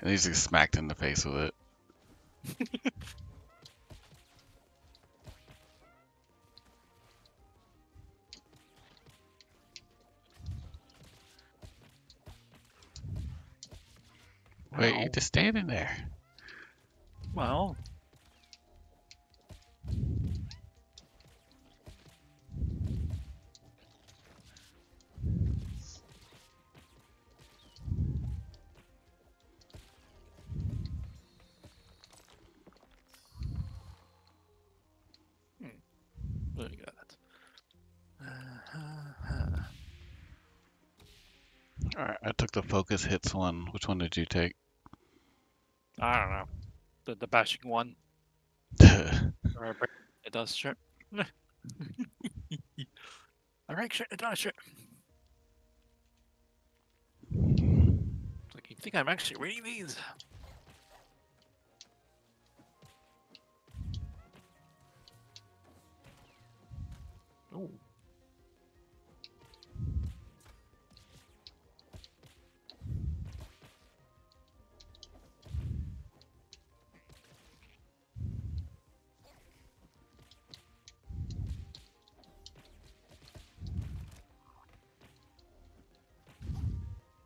And he's just smacked in the face with it. (laughs) Wait, you're just standing there. Well. Hmm. There you go. Uh-huh, uh-huh. Alright, I took the focus hits one. Which one did you take? I don't know. The the bashing one. (laughs) Or a break- it does shit. (laughs) I rank shit. It does shit. It's like you think I'm actually reading these? Oh.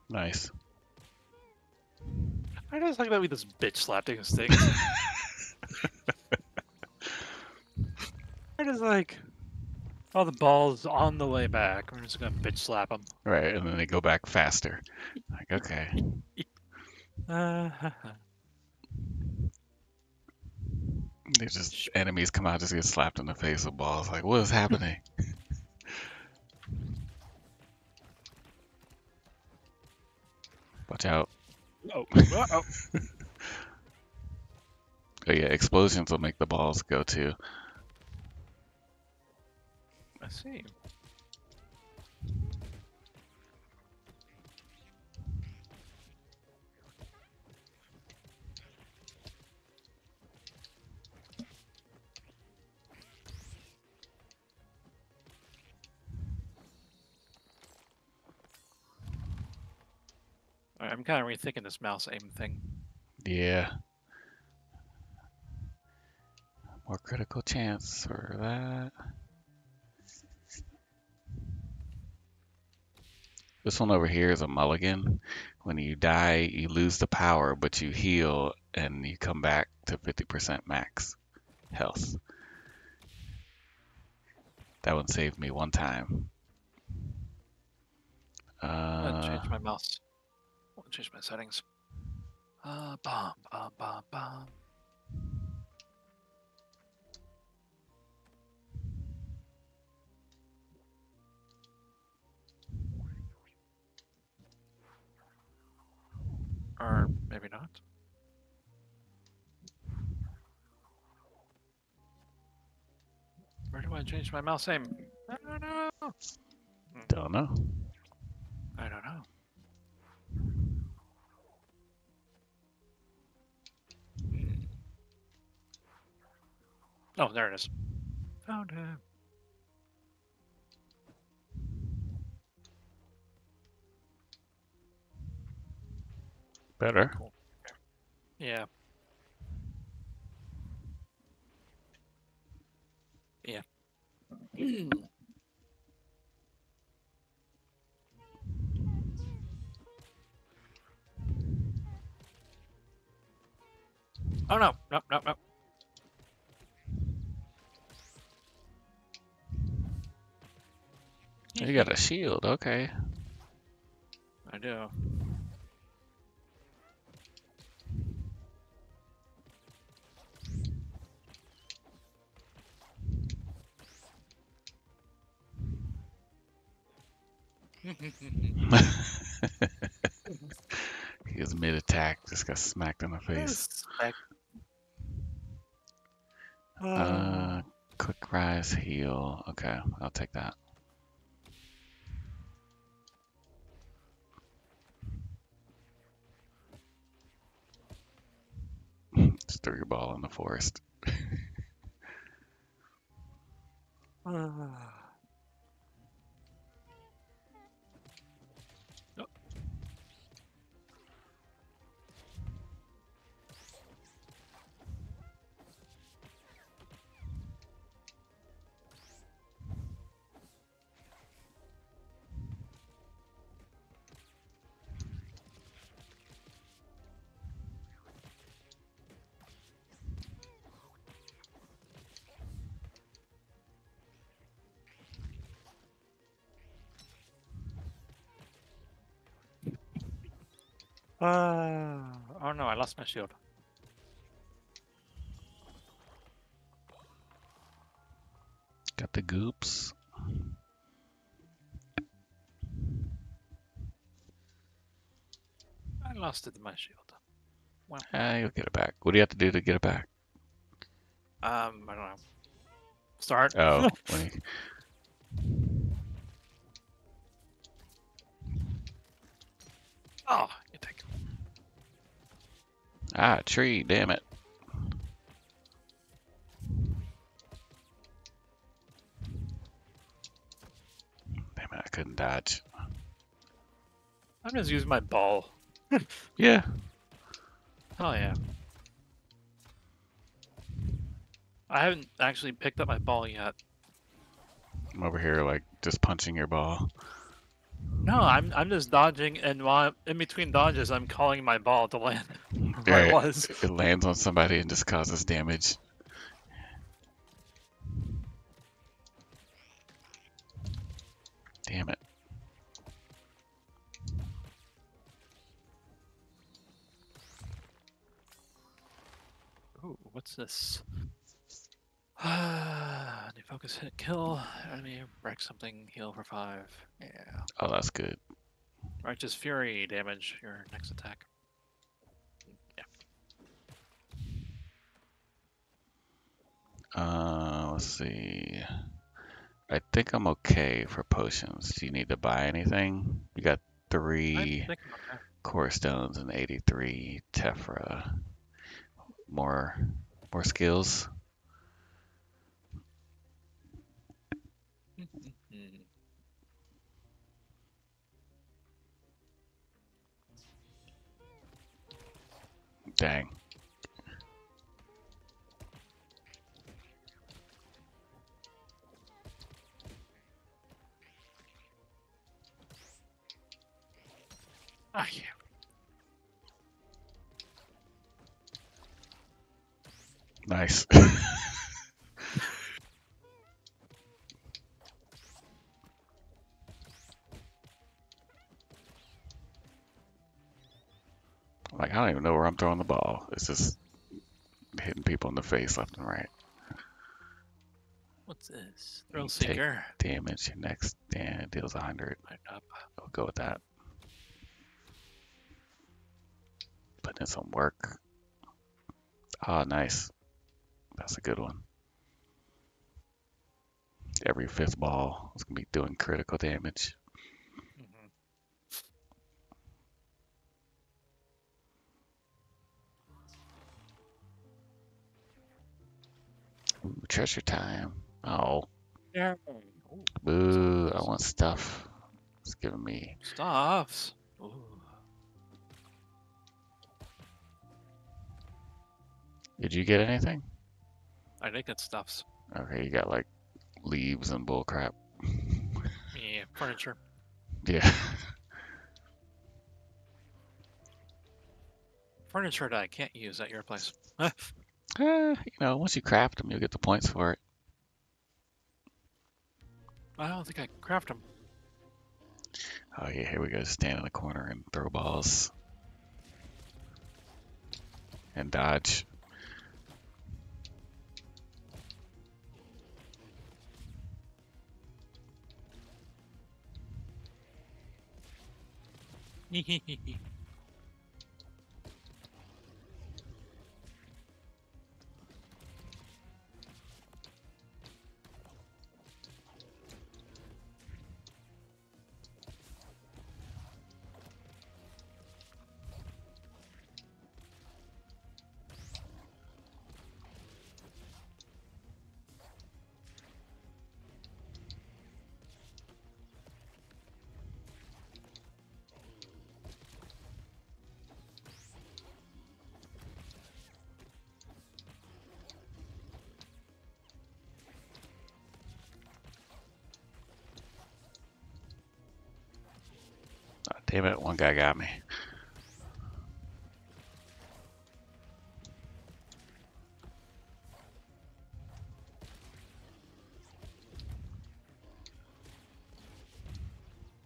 Nice. I just like that we just bitch slapping his (laughs) thing. I just like, all the ball's on the way back. I'm just gonna bitch slap them. Right, and then they go back faster. Like, okay. (laughs) Uh, They just enemies come out, just get slapped in the face with balls. Like, what is happening? Watch out. oh, (laughs) uh-oh. Oh yeah, explosions will make the balls go too. I see. Kind of rethinking this mouse aim thing. Yeah. More critical chance for that. This one over here is a mulligan. When you die, you lose the power, but you heal and you come back to 50% max health. That one saved me one time. Uh, change my mouse. Change my settings. Uh, bomb, bomb, bomb, bomb. Or maybe not. Where do I change my mouse aim? I don't know. don't know. I don't know. Oh, there it is. Found him. Better. Yeah. Yeah. (clears throat) oh no! No! No! No! You got a shield, okay. I do. (laughs) He was mid attack, just got smacked in the face. Uh, quick rise heal. Okay, I'll take that. Just throw your ball in the forest. (laughs) Ah. Ah. oh no, I lost my shield. Got the goops. I lost it my shield. Well, Ah, you'll get it back. What do you have to do to get it back? Um, I don't know. Start. Oh, (laughs) Oh. Ah, tree. Damn it. Damn it, I couldn't dodge. I'm just using my ball. (laughs) Yeah. Oh yeah. I haven't actually picked up my ball yet. I'm over here like just punching your ball. No, I'm I'm just dodging, and while in between dodges, I'm calling my ball to land (laughs) where it was. It lands on somebody and just causes damage. Damn it. Ooh, what's this? (sighs) New focus hit kill enemy wreck something heal for five. Yeah. Oh, that's good. Righteous Fury damage your next attack. Yeah. Uh, let's see. I think I'm okay for potions. Do you need to buy anything? You got three core stones and 83 tephra. More, more skills. Dang. Ah, yeah. Nice. (laughs) like I don't even know where I'm throwing the ball. It's just hitting people in the face left and right. What's this? Thrill You Seeker. Damage next and it deals 100. Light up. I'll go with that. Put in some work. Ah, nice. That's a good one. Every fifth ball is gonna be doing critical damage. Ooh, treasure time. Oh, Yeah. Ooh, boo! I want stuff. It's giving me. stuffs. Ooh. Did you get anything? I did get stuffs. Okay, you got like leaves and bull crap. Yeah, furniture. yeah. Furniture that I can't use at your place. (laughs) Eh, you know, once you craft them, you'll get the points for it. I don't think I can craft them. Oh yeah, here we go. Stand in the corner and throw balls. And dodge. Oh, (laughs) damn it, one guy got me.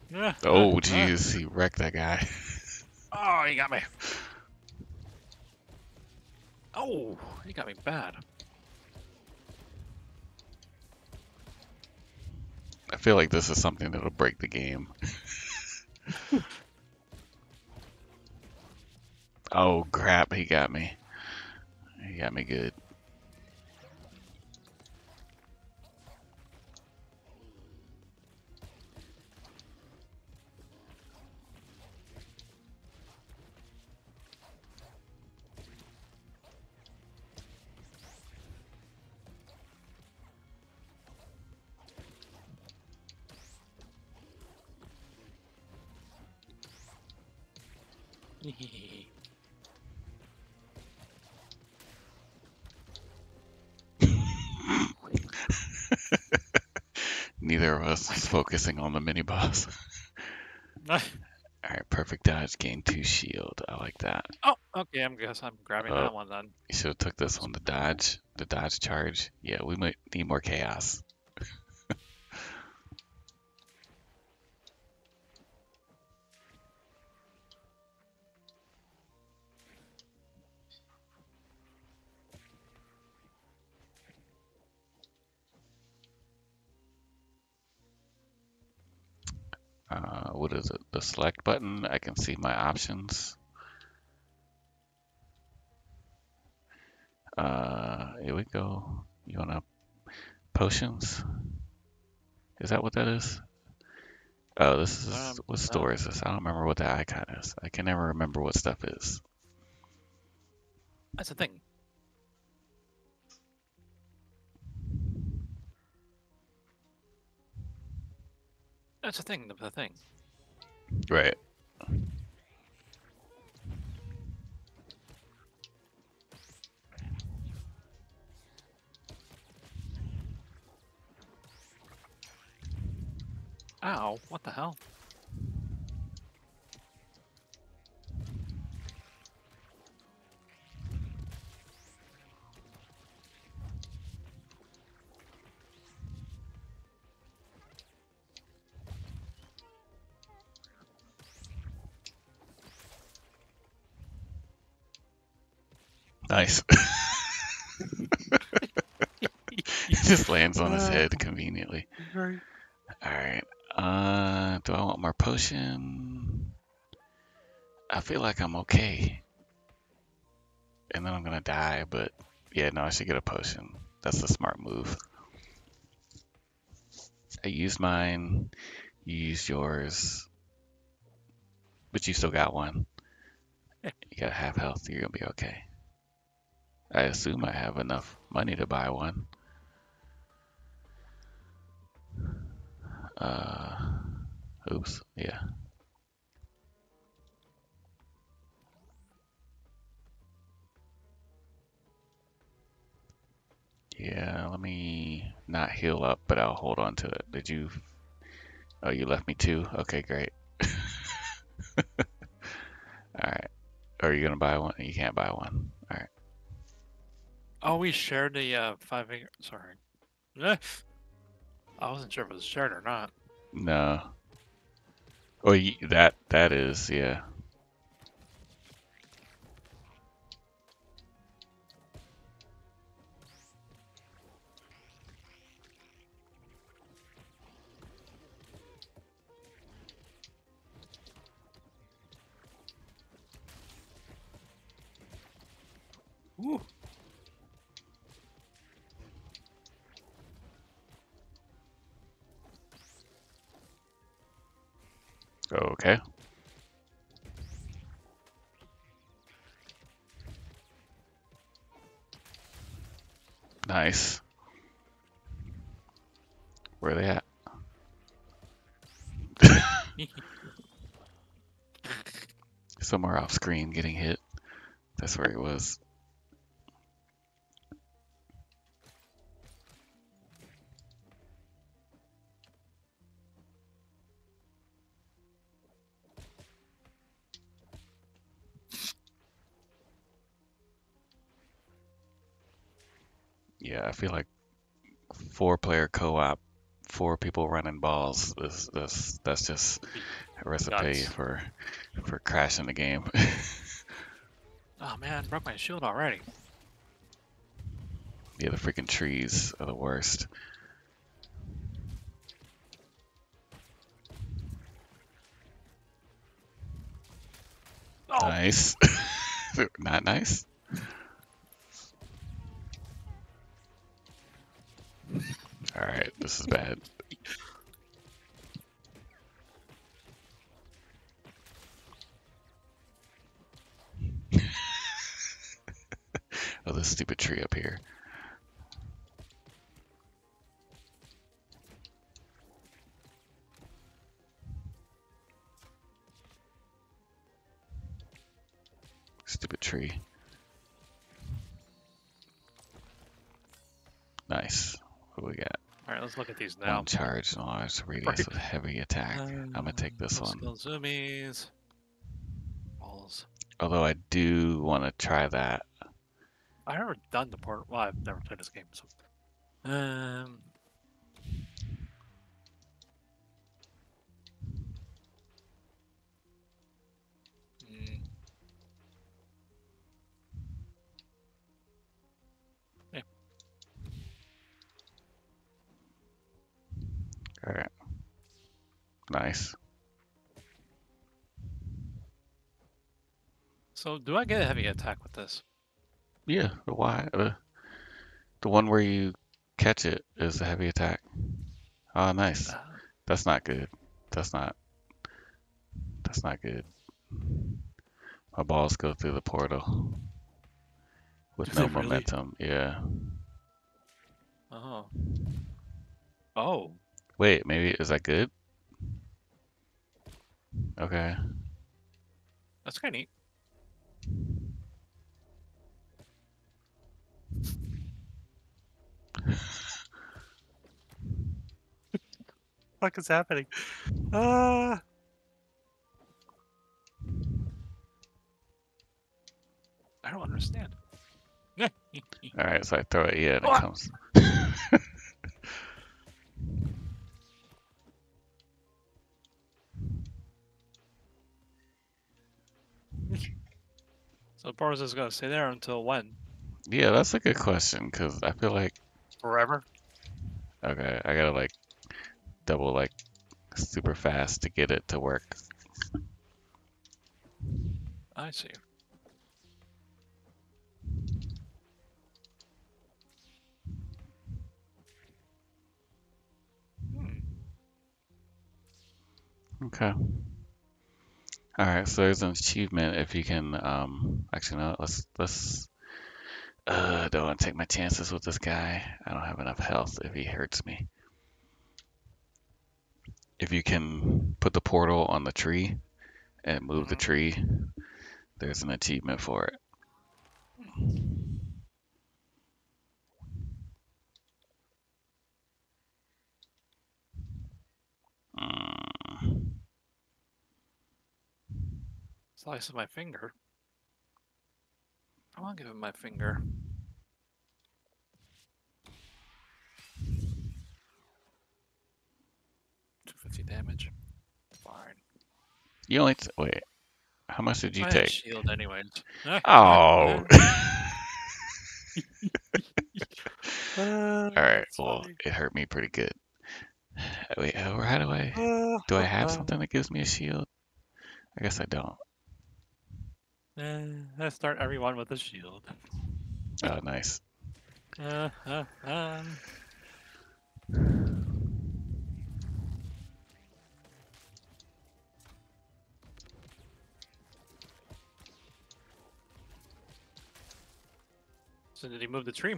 Yeah. Oh Ah, jeez, he wrecked that guy. (laughs) Oh, he got me. Oh, he got me bad. I feel like this is something that'll break the game. (laughs) Oh crap, he got me. He got me good. Us is (laughs) focusing on the mini boss. (laughs) (laughs) Alright, perfect dodge, gain two shield. I like that. oh, okay. I'm guess I'm grabbing Oh. that uh, one then. You should have took this one, the dodge, the dodge charge. Yeah, we might need more chaos. The select button. I can see my options. Uh, here we go. You wanna potions? Is that what that is? Oh, this is Um, what store is this? I don't remember what the icon is. I can never remember what stuff is. That's the thing. That's the thing. The, the thing. Right. Ow! What the hell? Nice. (laughs) it just lands on his Uh, head conveniently. All right. Uh, do I want more potion? I feel like I'm okay. And then I'm gonna die, but yeah, no, I should get a potion. That's the smart move. I used mine. You used yours. But you still got one. You got half health. You're gonna be okay. I assume I have enough money to buy one. Uh, oops. Yeah. Yeah, let me not heal up, but I'll hold on to it. Did you? Oh, you left me two? Okay, great. (laughs) Alright. Are you gonna buy one? You can't buy one. Alright. Oh, we shared the uh, five finger. Sorry. (laughs) I wasn't sure if it was shared or not. No. Oh, that that is, yeah. Woo. Okay. Nice. Where are they at? (laughs) Somewhere off screen getting hit. That's where he was. Yeah, I feel like four player co op, four people running balls. This this that's just a recipe for for crashing the game. (laughs) oh man, broke my shield already. yeah, the freaking trees are the worst. Oh, Nice. (laughs) Not nice. All right, this is bad. (laughs) oh, this stupid tree up here. Stupid tree. Nice. What do we got? All right, let's look at these now. One charge, It's radius with heavy attack. I'm gonna take this one. skill zoomies. Balls. Although I do want to try that. I've never done the port. Well, I've never played this game. So, um, All right. Nice. so do I get a heavy attack with this? Yeah. The why? The the one where you catch it is a heavy attack. Oh, nice. Uh, That's not good. That's not. That's not good. My balls go through the portal with no they really? momentum. Yeah. Uh-huh. oh. Oh. Wait, maybe is that good? Okay. That's kind of neat. (laughs) fuck is happening? Uh... I don't understand. (laughs) All right, so I throw it. Yeah, and it comes. So Boris is gonna stay there until when? Yeah, that's a good question because I feel like Forever? okay, I gotta like double like super fast to get it to work. I see. Hmm. Okay. All right, so there's an achievement if you can. Um, actually, no. Let's let's. Uh, don't want to take my chances with this guy. I don't have enough health if he hurts me. If you can put the portal on the tree and move the Mhm. tree, there's an achievement for it. Mm, Slice of my finger. I want to give him my finger. Two fifty damage. Fine. you only t- wait. How much did you I take? shield anyways. (laughs) Oh. Uh, (laughs) (laughs) All right. Well, sorry. it hurt me pretty good. (sighs) Wait, how, how do I? Uh, Do I have uh, something that gives me a shield? I guess I don't. Eh, I start everyone with a shield. Oh, nice. Uh, uh, um. So did he move the tree?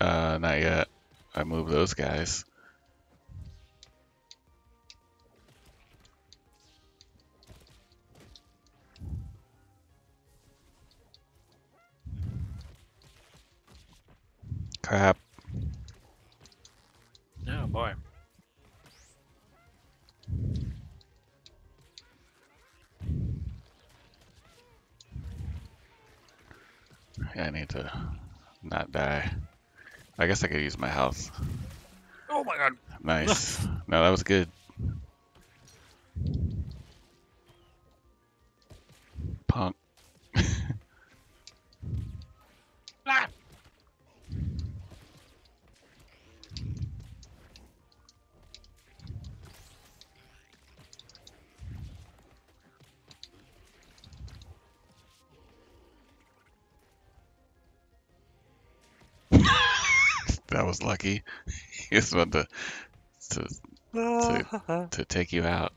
Uh, not yet. I moved those guys. Crap. Oh boy. Yeah, I need to not die. I guess I could use my health. Oh my god. Nice. (laughs) no, that was good. Punk. (laughs) Ah! That was lucky. (laughs) he was about to, to (laughs) to take you out.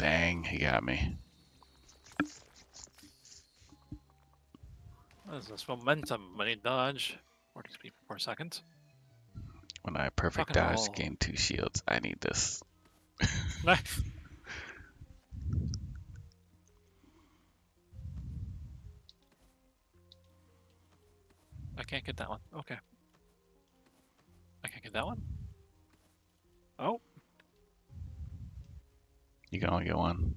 Dang, he got me. What is this momentum? Money dodge. 40 speed per four seconds. When I perfect Fucking dodge, hell. gain two shields. I need this. (laughs) Nice. I can't get that one. Okay. I can't get that one. Oh, You can only get one.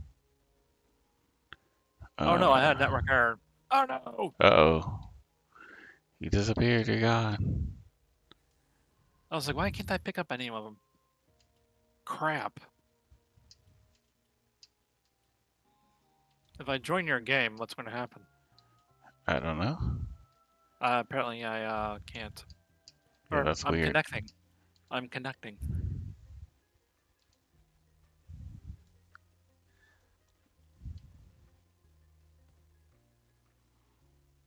oh no! I had network error. Oh no! Uh oh. You disappeared. You're gone. I was like, why can't I pick up any of them? Crap. If I join your game, what's going to happen? I don't know. Uh, apparently, I uh, can't. Yeah, Or that's I'm weird. connecting. I'm connecting.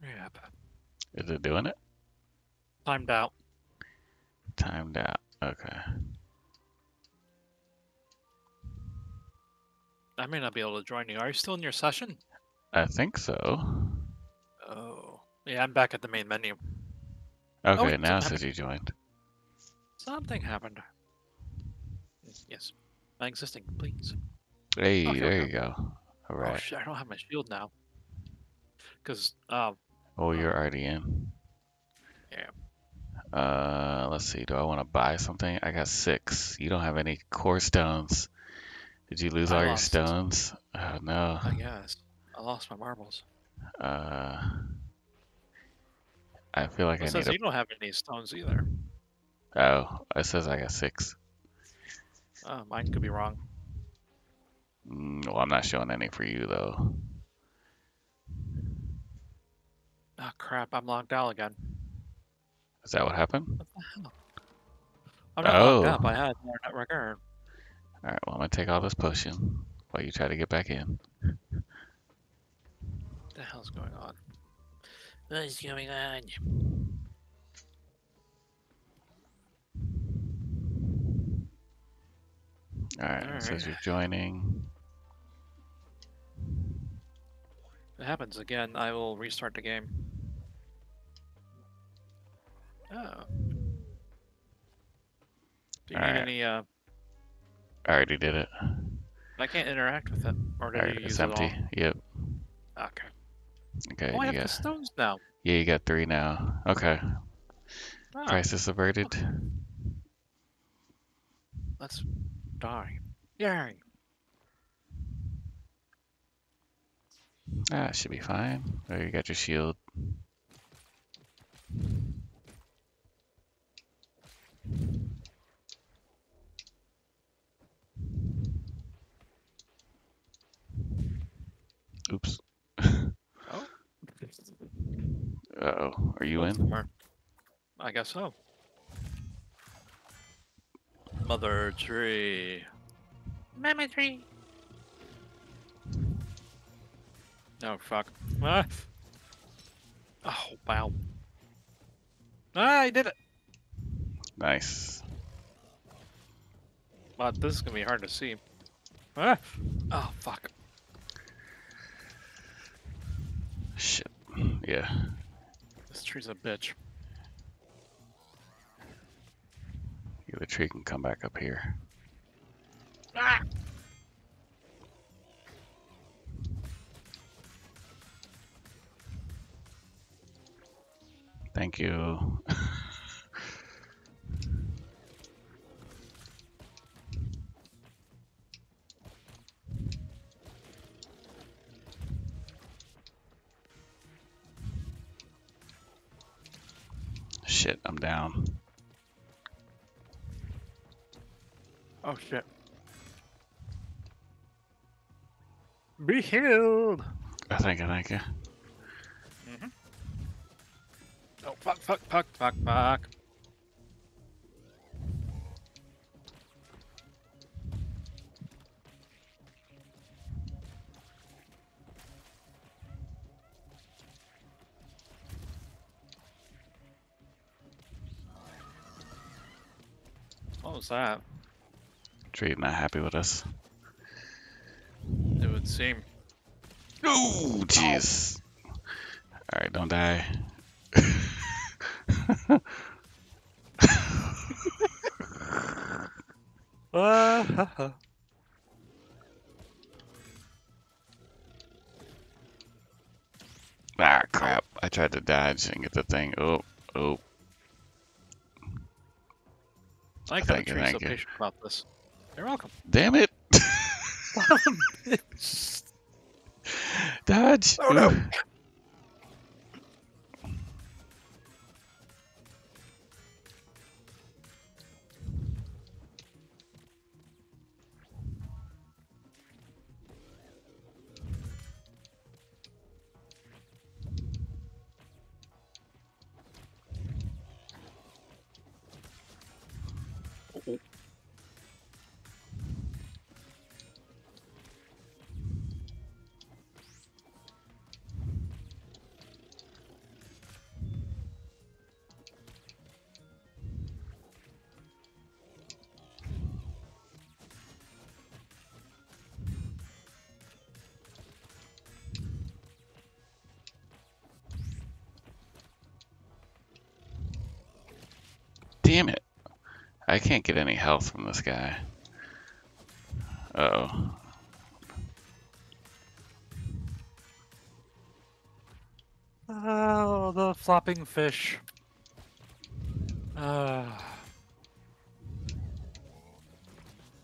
Yep. Is it doing it? Timed out. Timed out. Okay. I may not be able to join you. Are you still in your session? I think so. Oh. Yeah, I'm back at the main menu. Okay, it now it says you joined. Something happened. Yes. My existing, please. Hey, Oh, there you go. All right. Oh shit, I don't have my shield now. Because, uh, Oh, you're already in. Yeah. Uh, let's see. Do I want to buy something? I got six. You don't have any core stones. Did you lose I all your stones? Oh no. I guess. I lost my marbles. Uh, I feel like It I says need you don't have any stones either. Oh, it says I got six. Oh, mine could be wrong. Mm, well, I'm not showing any for you though. Oh crap, I'm logged out again. Is that what happened? What the hell? I'm not Oh. up. I had more network error. All right. Well, I'm gonna take all this potion while you try to get back in. What the hell's going on? What is going on? All right. It says you're joining. If it happens again, I will restart the game. Oh. Do you need Alright. any, uh, I already did it. I can't interact with it. Or did All right. you use It's it empty. Yep. Okay. Okay. Oh, I have the stones now. Yeah, you got three now. Okay. Ah, Crisis averted. let's die. Yay. Ah, should be fine. There, you got your shield. Oops. Oh. Uh oh. Are you in? Somewhere. I guess so. Mother tree. Mama tree. Oh fuck. Ah. Oh wow. Ah, I did it. Nice. But this is gonna be hard to see. Ah. Oh fuck. Shit. Yeah. This tree's a bitch. Yeah, the tree can come back up here. Ah. Thank you. (laughs) Shit, I'm down. Oh shit. Be healed. I think I thank you. Mm-hmm. Oh fuck, fuck, fuck, fuck, fuck. Was that? Tree not happy with us. It would seem. Oh, jeez. All right, don't die. Uh, (laughs) Ah, crap. I tried to dodge and get the thing. Oh, oh. I like how the Thank you, tree's so you. patient about this. You're welcome. Damn it. (laughs) Dodge. Oh, no. I can't get any health from this guy. Uh oh. Oh, the flopping fish. Uh.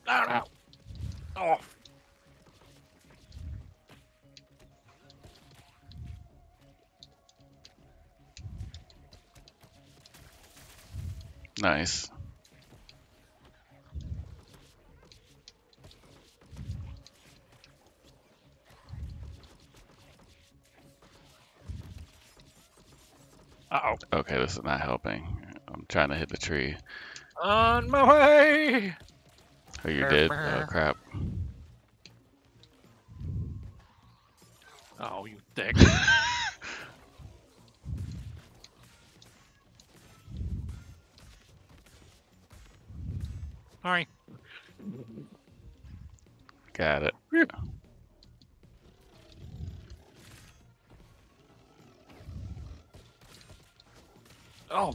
I don't know. Oh. Nice. Uh Okay, this is not helping. I'm trying to hit the tree. oh. On my way. Oh, you did? Oh, crap. Oh, you dick. (laughs) Sorry. Got it. Oh.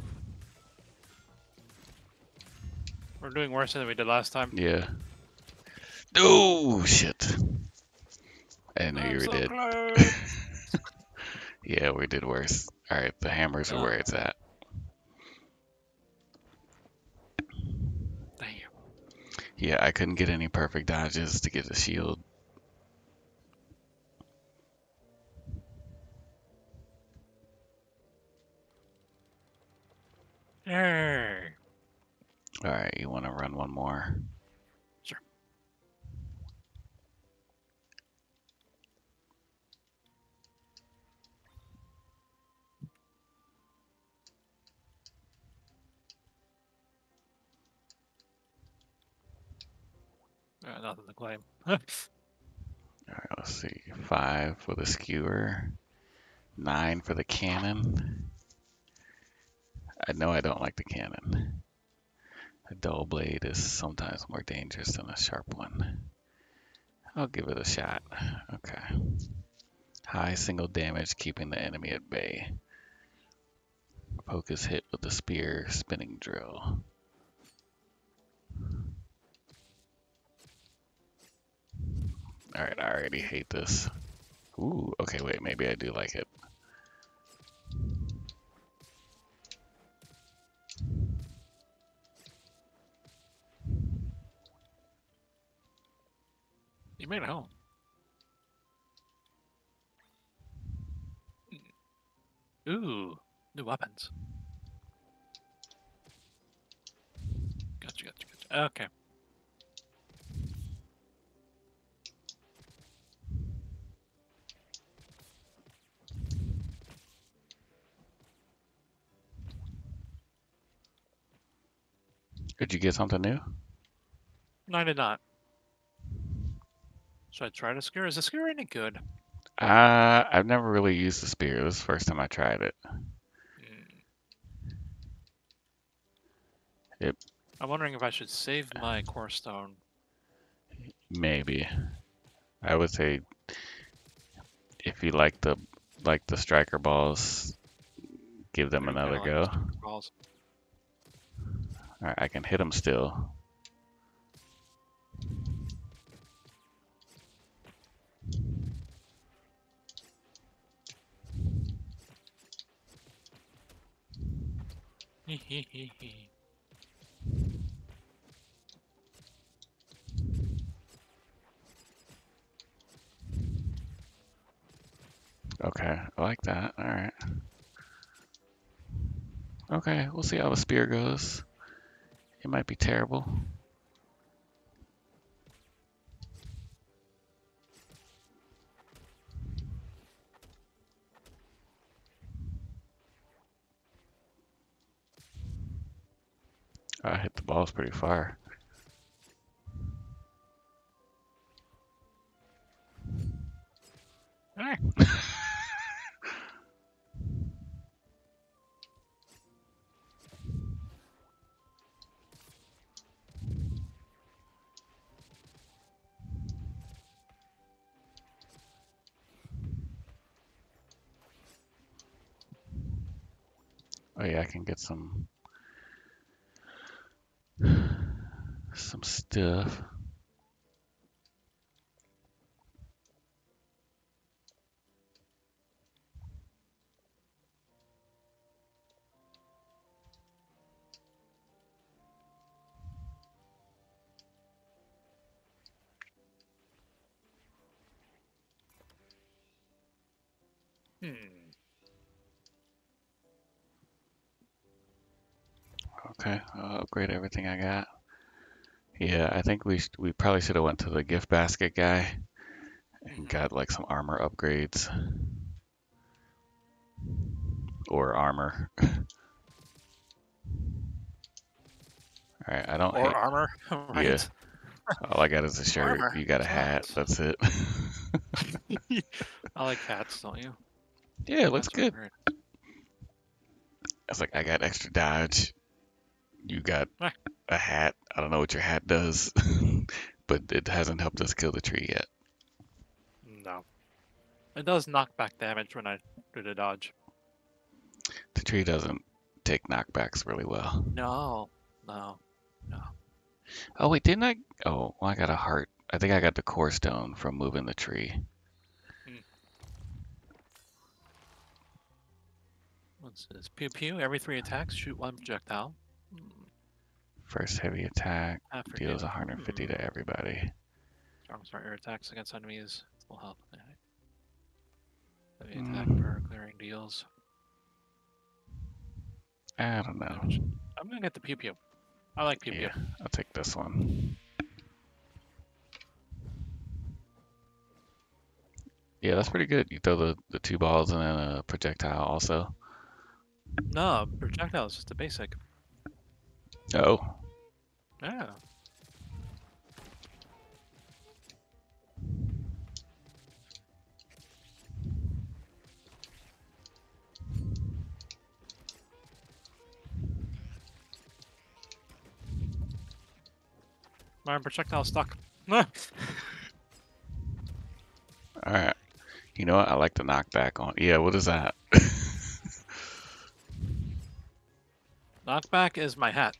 We're doing worse than we did last time. Yeah. Oh, shit. I didn't know I'm you so dead. (laughs) Yeah, we did worse. Alright, the hammers are where it's at. Damn. Yeah, I couldn't get any perfect dodges to get the shield. Hey. Alright, you want to run one more? Sure. Uh, nothing to claim. (laughs) Alright, let's see. Five for the skewer. Nine for the cannon. I know I don't like the cannon. A dull blade is sometimes more dangerous than a sharp one. I'll give it a shot. Okay. High single damage, keeping the enemy at bay. Focus hit with the spear spinning drill. Alright, I already hate this. Ooh, okay, wait, maybe I do like it. You made it home. Ooh, new weapons. Gotcha, gotcha, gotcha. Okay. Did you get something new? No, I did not. Should I try to skewer? Is the skewer any good? Uh, I've never really used the spear. This is the first time I tried it. Mm, I'm wondering if I should save my core stone. Maybe. I would say if you like the like the striker balls, give them another like go. All right, I can hit them still. (laughs) Okay, I like that. All right. Okay, we'll see how the spear goes. It might be terrible. I hit the balls pretty far. Oh yeah, I can get some (sighs) some stuff. Okay, I'll upgrade everything I got. Yeah, I think we sh we probably should have went to the gift basket guy and Mhm. got like some armor upgrades or armor. All right, I don't Or hate. armor, (laughs) right? Yeah. All I got is a (laughs) shirt. Armor. You got a hat. That's it. (laughs) I like hats, don't you? yeah, it looks Hats are good. I was like I got extra dodge. You got Ah. a hat. I don't know what your hat does, (laughs) but it hasn't helped us kill the tree yet. No. It does knockback damage when I do the dodge. The tree doesn't take knockbacks really well. No. No. No. Oh wait, didn't I? Oh, well, I got a heart. I think I got the core stone from moving the tree. What's this? Pew pew. Every three attacks, shoot one projectile. First heavy attack I deals 150 Hmm. to everybody. Charm start air attacks against enemies will help. Heavy attack Mm. per clearing deals. I don't know. I'm gonna get the pew pew. I like pew pew. Yeah, I'll take this one. Yeah, that's pretty good. You throw the, the two balls and then a projectile also. No, projectile is just a basic. Oh, Yeah. My projectile stuck. (laughs) all right. You know what? I like the knockback on. Yeah, what is that? (laughs) Knockback is my hat.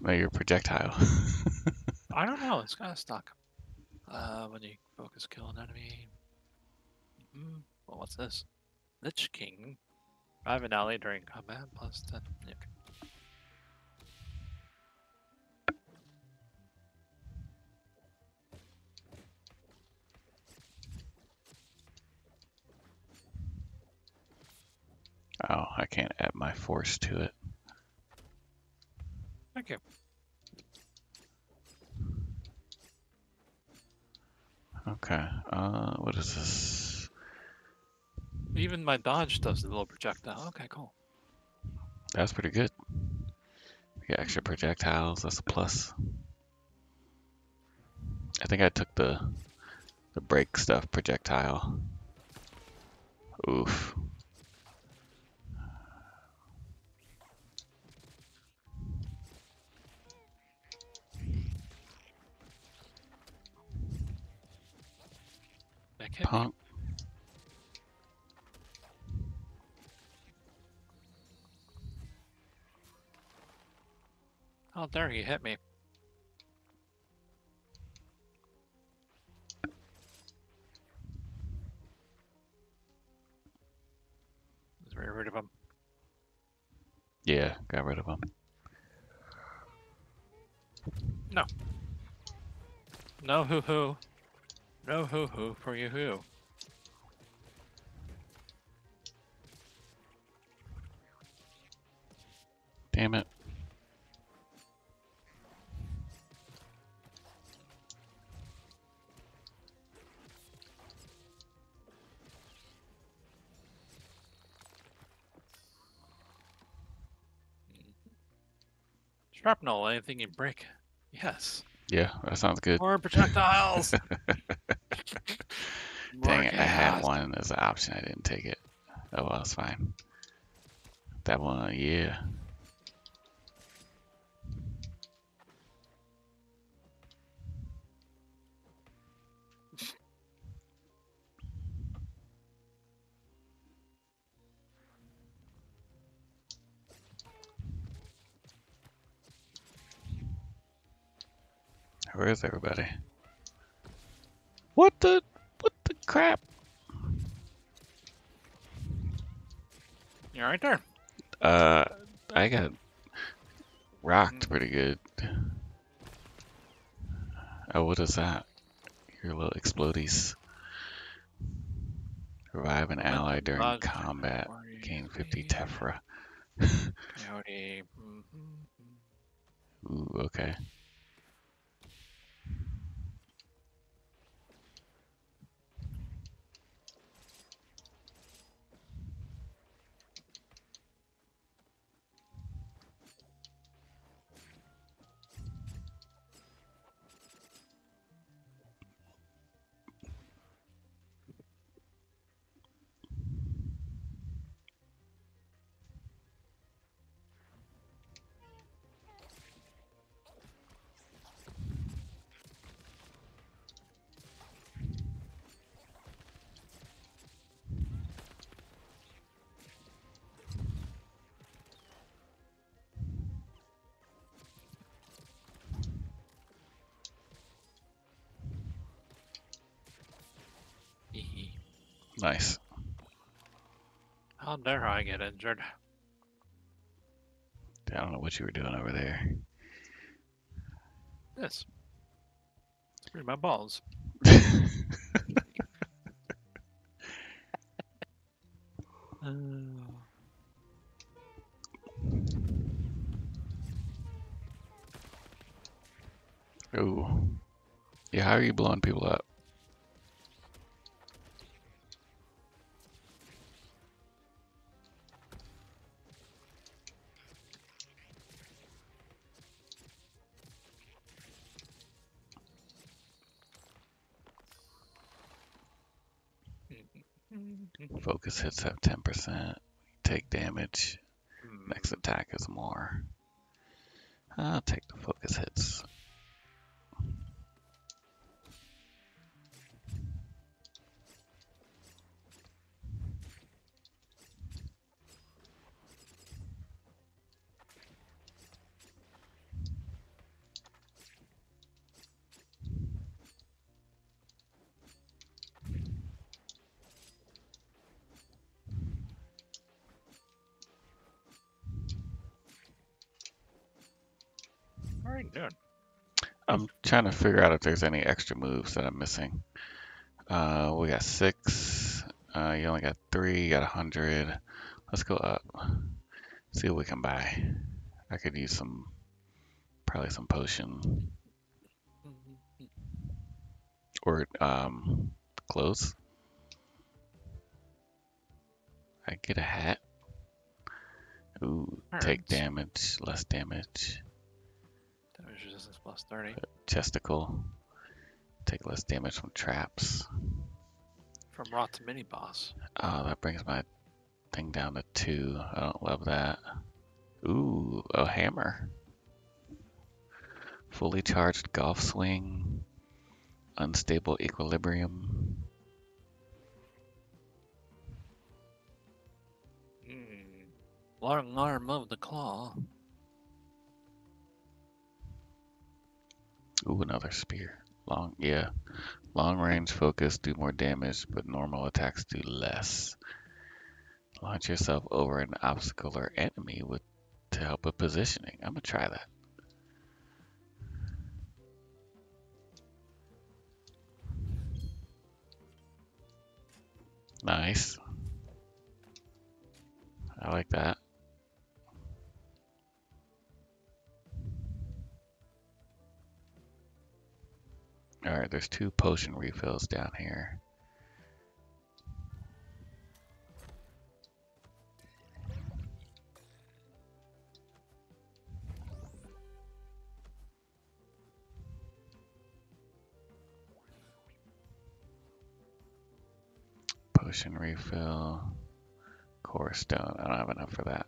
No, your projectile. (laughs) I don't know. It's kind of stuck. Uh, when you focus kill an enemy. Hmm. Well, what's this? Lich King. Drive an ally during combat plus 10. Yeah, oh, I can't add my force to it. Thank you. Okay. Uh, what is this? Even my dodge does the little projectile. Okay, cool. That's pretty good. We get extra projectiles. That's a plus. I think I took the the break stuff projectile. Oof. Me. Punk. Oh, How dare he hit me? Was very rid of him. Yeah, got rid of him. No. No hoo hoo. No hoo hoo for you hoo. Damn it. Shrapnel, anything you break. Yes. Yeah, that sounds good. More projectiles. (laughs) Dang it, I had one as an option. I didn't take it. Oh well, it's fine. That one, yeah. Where is everybody? What the what the crap? You're right there. Uh, I got rocked pretty good. Oh, what is that? Your little explodies. Revive an ally during Bug. combat. Where Gain 50 be? Tephra. Mhm. Ooh, okay. Dare I get injured? I don't know what you were doing over there. This. Screw my balls. (laughs) Uh, Ooh. Yeah, how are you blowing people up? Focus hits have 10%. Take damage. Next hmm. attack is more. I'll take the focus hits. Trying to figure out if there's any extra moves that I'm missing. Uh, we got six. Uh, you only got three. You got a hundred. Let's go up. See what we can buy. I could use some, probably some potion or um, clothes. I get a hat. Ooh, take damage, less damage damage resistance plus 30. Testicle. Take less damage from traps. From raw to mini boss. Oh, that brings my thing down to two. I don't love that. Ooh, a hammer. Fully charged golf swing. Unstable equilibrium. Hmm. Long arm of the claw. Ooh, another spear. Long, yeah. Long range focus do more damage, but normal attacks do less. Launch yourself over an obstacle or enemy with to help with positioning. I'm gonna try that. Nice. I like that. Alright, there's two potion refills down here. Potion refill. Core stone. I don't have enough for that.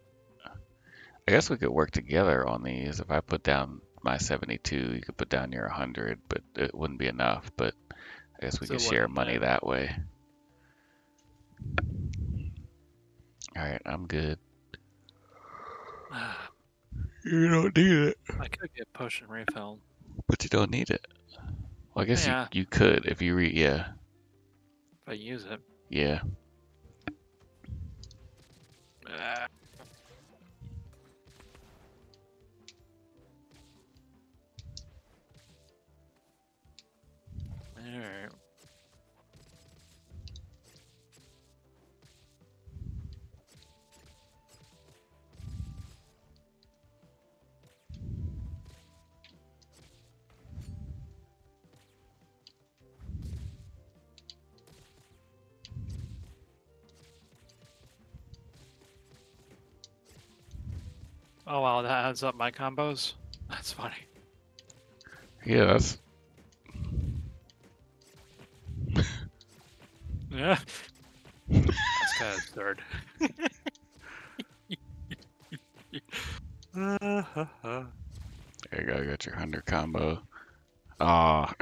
I guess we could work together on these. If I put down my 72, you could put down your 100, but it wouldn't be enough. But I guess we So could share money that? that way. Alright, I'm good. You don't need it. I could get potion refill. But you don't need it. Well, I guess Yeah. you, you could if you re yeah. if I use it. Yeah. Ah. Oh wow, that adds up my combos. (laughs) That's funny. Yeah, that's Yeah. That's kind of absurd. (laughs) (laughs) there you go, you got your hundred combo. Ah,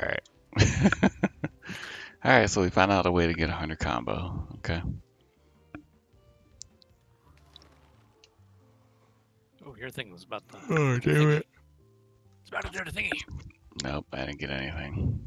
alright. (laughs) Alright, so we found out a way to get a hundred combo. Okay. Oh, your thing was about the. Oh, damn it. It's about to do the thingy. Nope, I didn't get anything.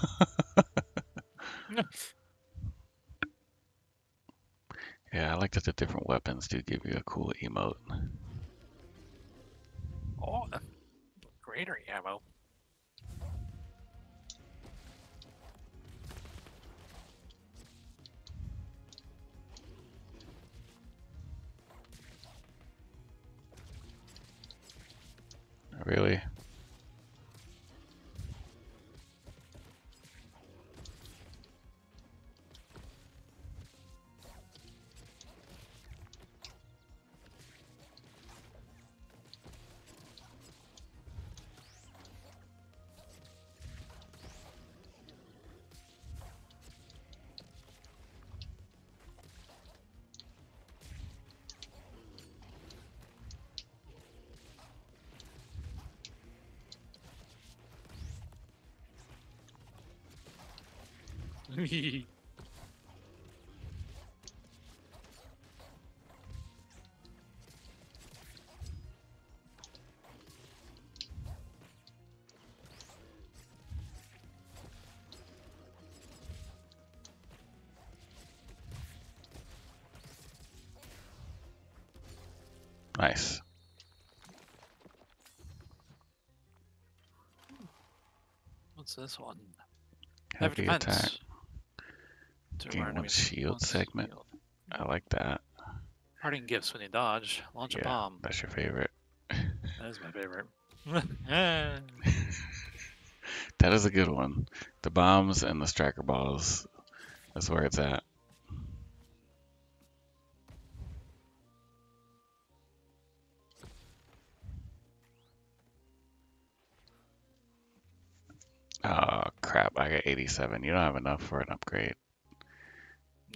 (laughs) Yeah, I like that the different weapons do give you a cool emote. Oh, greater ammo. Really? Nice. What's this one? Heavy Attack. To Gain one enemies shield segment. healed. I like that. Parting gifts when you dodge. Launch a bomb. That's your favorite. (laughs) That is my favorite. (laughs) That is a good one. The bombs and the striker balls. That's where it's at. Oh crap! I got 87. You don't have enough for an upgrade.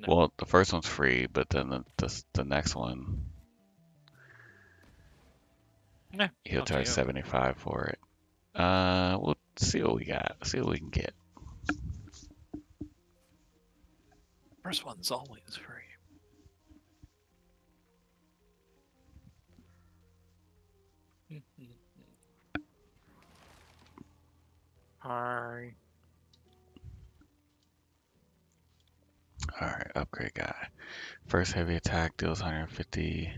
No. Well, the first one's free, but then the the, the next one Yeah, he'll up to charge 75 for it. Uh, we'll see what we got. See what we can get. First one's always free. (laughs) Hi. Alright, upgrade guy. First heavy attack deals 150.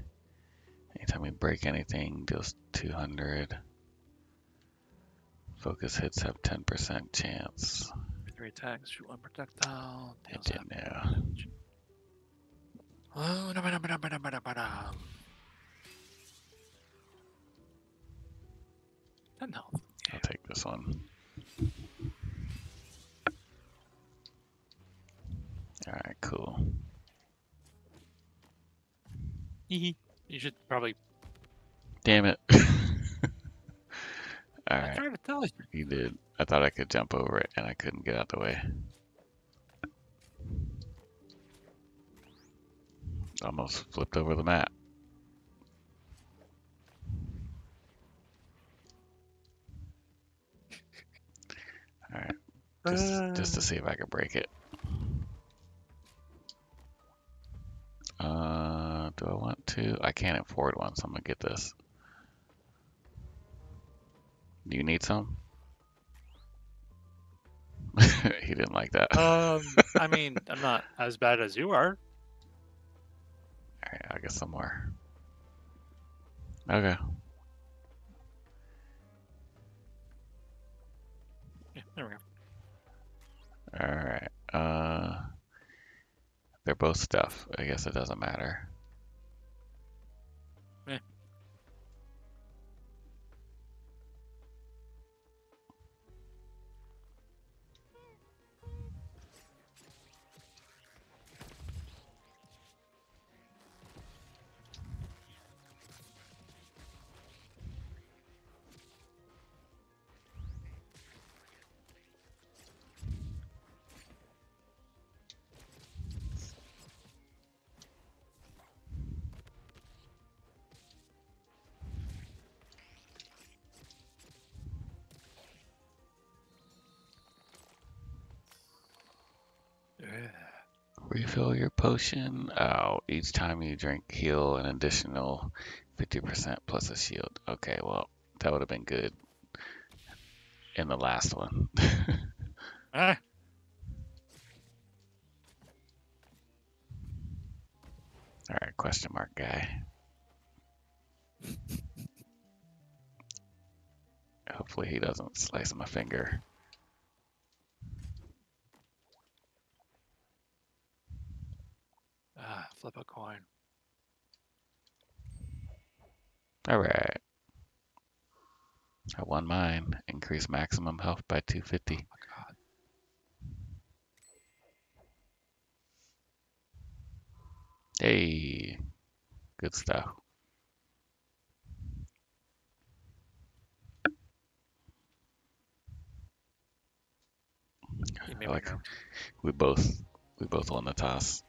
Anytime we break anything, deals 200. Focus hits have 10% chance. Three attacks, shoot one projectile. It Deals did half now. Oh, da, ba, da, ba, da, ba, da, ba, da, ba, da. Ten health. I'll take this one. Alright, cool. you should probably. Damn it. (laughs) I Alright, tried to tell you. you did. I thought I could jump over it and I couldn't get out the way. Almost flipped over the map. Alright, just, just to uh. see if I could break it. Uh, do I want to? I can't afford one, so I'm gonna get this. Do you need some? (laughs) he didn't like that. Um, I (laughs) mean, I'm not as bad as you are. Alright, I'll get some more. Okay. Yeah, there we go. Alright. Uh they're both stuff. I guess it doesn't matter. Your potion. Oh, each time you drink, heal an additional 50% plus a shield. Okay, well, that would have been good in the last one. (laughs) Ah, Alright, question mark guy. (laughs) Hopefully he doesn't slice my finger. Ah, flip a coin. Alright. I won mine. Increase maximum health by 250. Oh. Hey, good stuff. Like we both we both won the toss.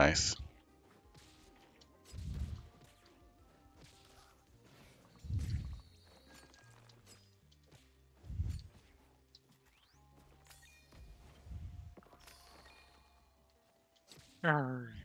Nice. Arr.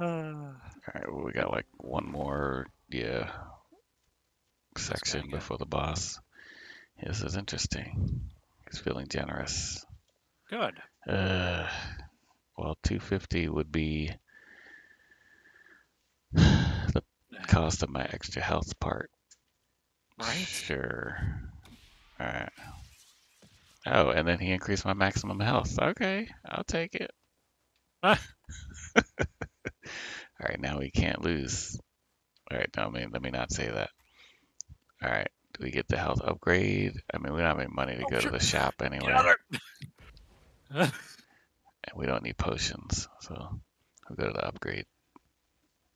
Uh, (sighs) All right, well, we got like one more, yeah, section before the boss. This is interesting. He's feeling generous. good. Uh, well, 250 would be (sighs) the (sighs) cost of my extra health part. Right? Sure. All right. Oh, and then he increased my maximum health. Okay, I'll take it. (laughs) (laughs) All right, now we can't lose. All right, no, I mean, let me not say that. All right, do we get the health upgrade? I mean, we don't have any money to Oh, go shit. to the shop anyway, Get out of there! (laughs) and we don't need potions, so we'll go to the upgrade.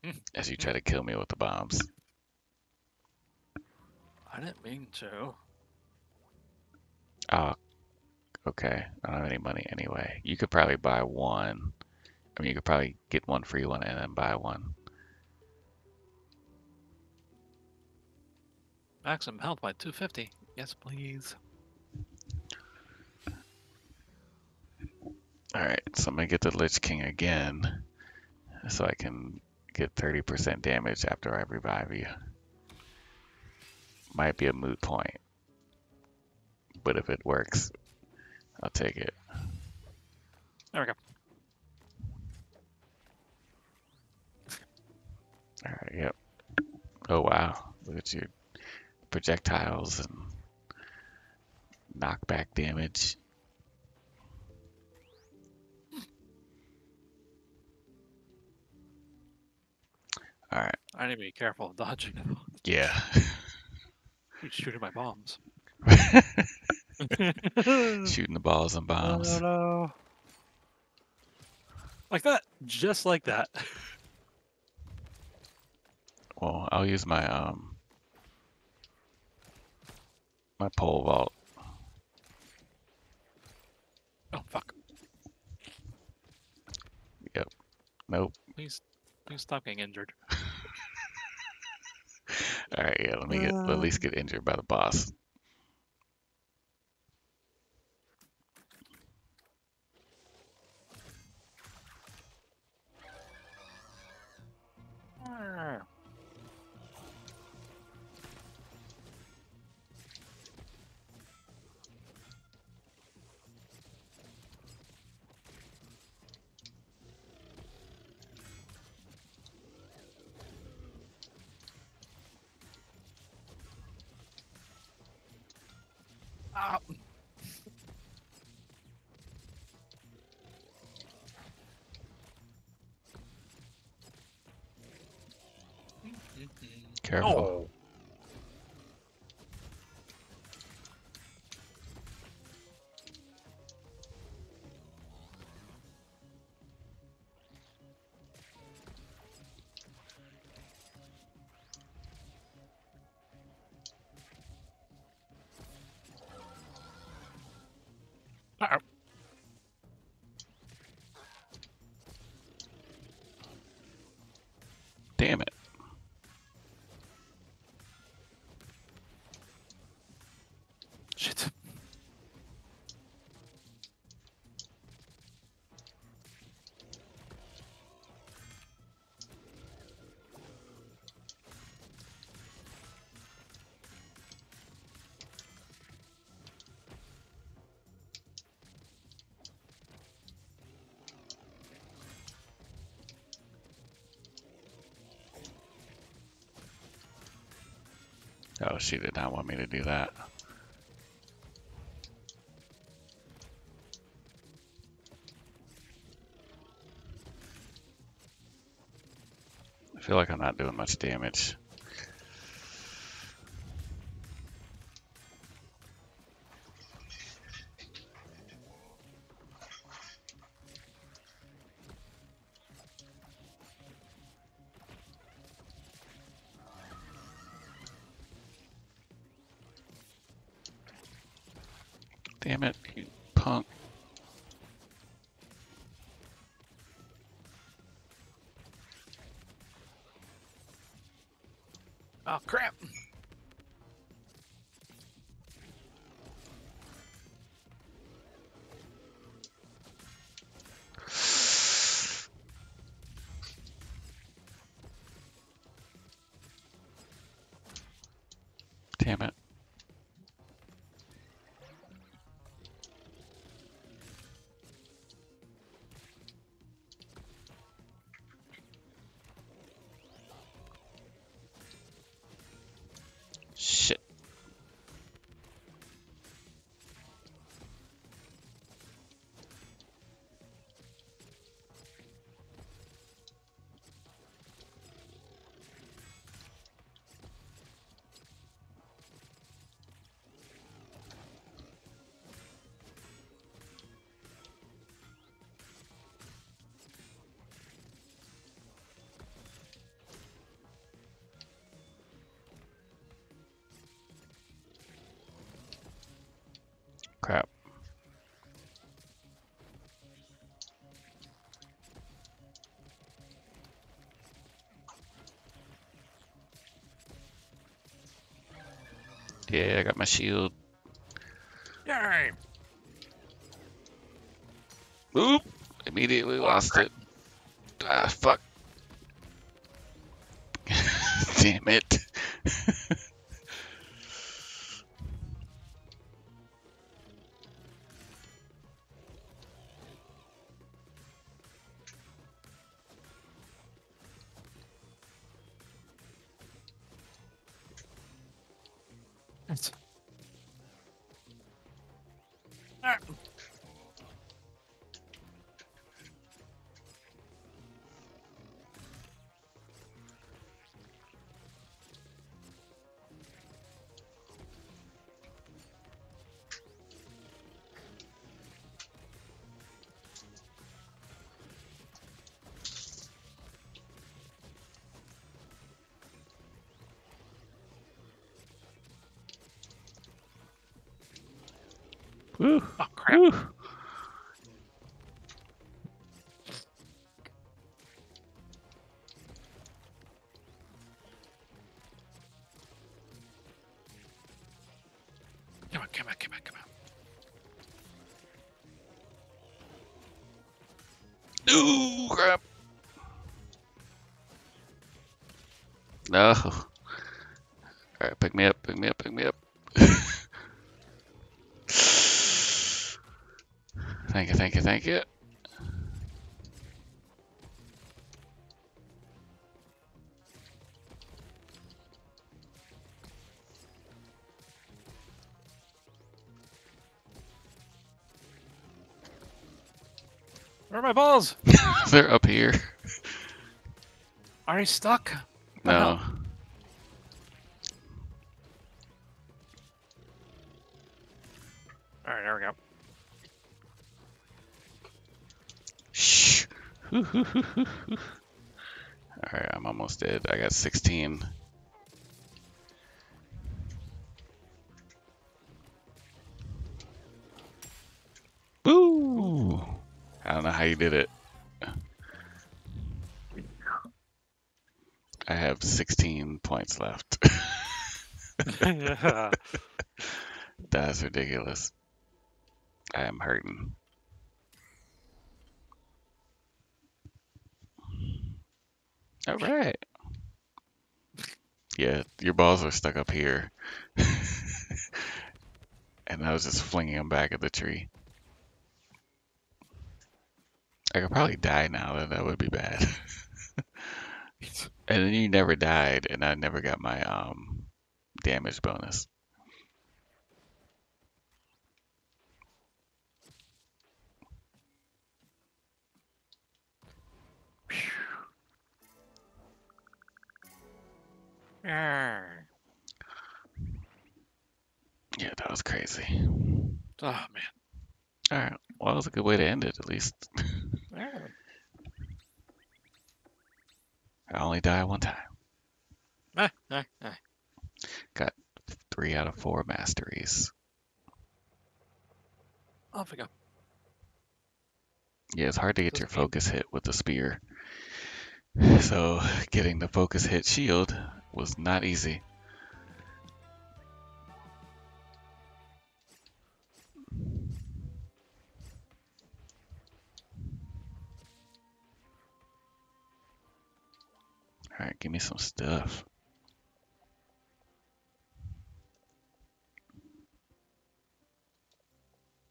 (laughs) As you try to kill me with the bombs. I didn't mean to. Oh, okay. I don't have any money anyway. You could probably buy one. I mean, you could probably get one free one and then buy one. Maximum health by 250. Yes, please. All right, so I'm gonna get the Lich King again, so I can get 30% damage after I revive you. Might be a moot point, but if it works, I'll take it. There we go. All right, yep. Oh wow, look at your projectiles and knockback damage. All right, I need to be careful of dodging. yeah. (laughs) He's shooting my bombs. (laughs) (laughs) Shooting the balls and No, bombs. no, no. Like that. Just like that. Well, I'll use my um my pole vault. Oh, fuck. Yep. Nope. Please, please stop getting injured. (laughs) All right, yeah. Let me get at least get injured by the boss. Careful. Oh. Oh, she did not want me to do that. I feel like I'm not doing much damage. Yeah, I got my shield. Yay! Oop! Immediately lost it. Ah, fuck. (laughs) Damn it. It's... Woo! Oh crap! Woo! Come on, come on, come on, come on. Ooh, crap. No. My balls? (laughs) They're up here. Are you stuck? No. Uh-huh. All right, there we go. Shh. (laughs) Alright, I'm almost dead. I got 16. Did it. I have 16 points left. (laughs) That's ridiculous. I am hurting. All right. Yeah, your balls are stuck up here. (laughs) and I was just flinging them back at the tree. I could probably die now, then that would be bad. (laughs) and then you never died, and I never got my um damage bonus. Yeah. Yeah, that was crazy. Oh man. All right. Well, that was a good way to end it, at least. (laughs) I only die one time. Ah, ah, ah. Three out of four masteries. Off we go. Yeah, it's hard to get your focus hit with the spear. (sighs) So getting the focus hit shield was not easy. Alright, give me some stuff.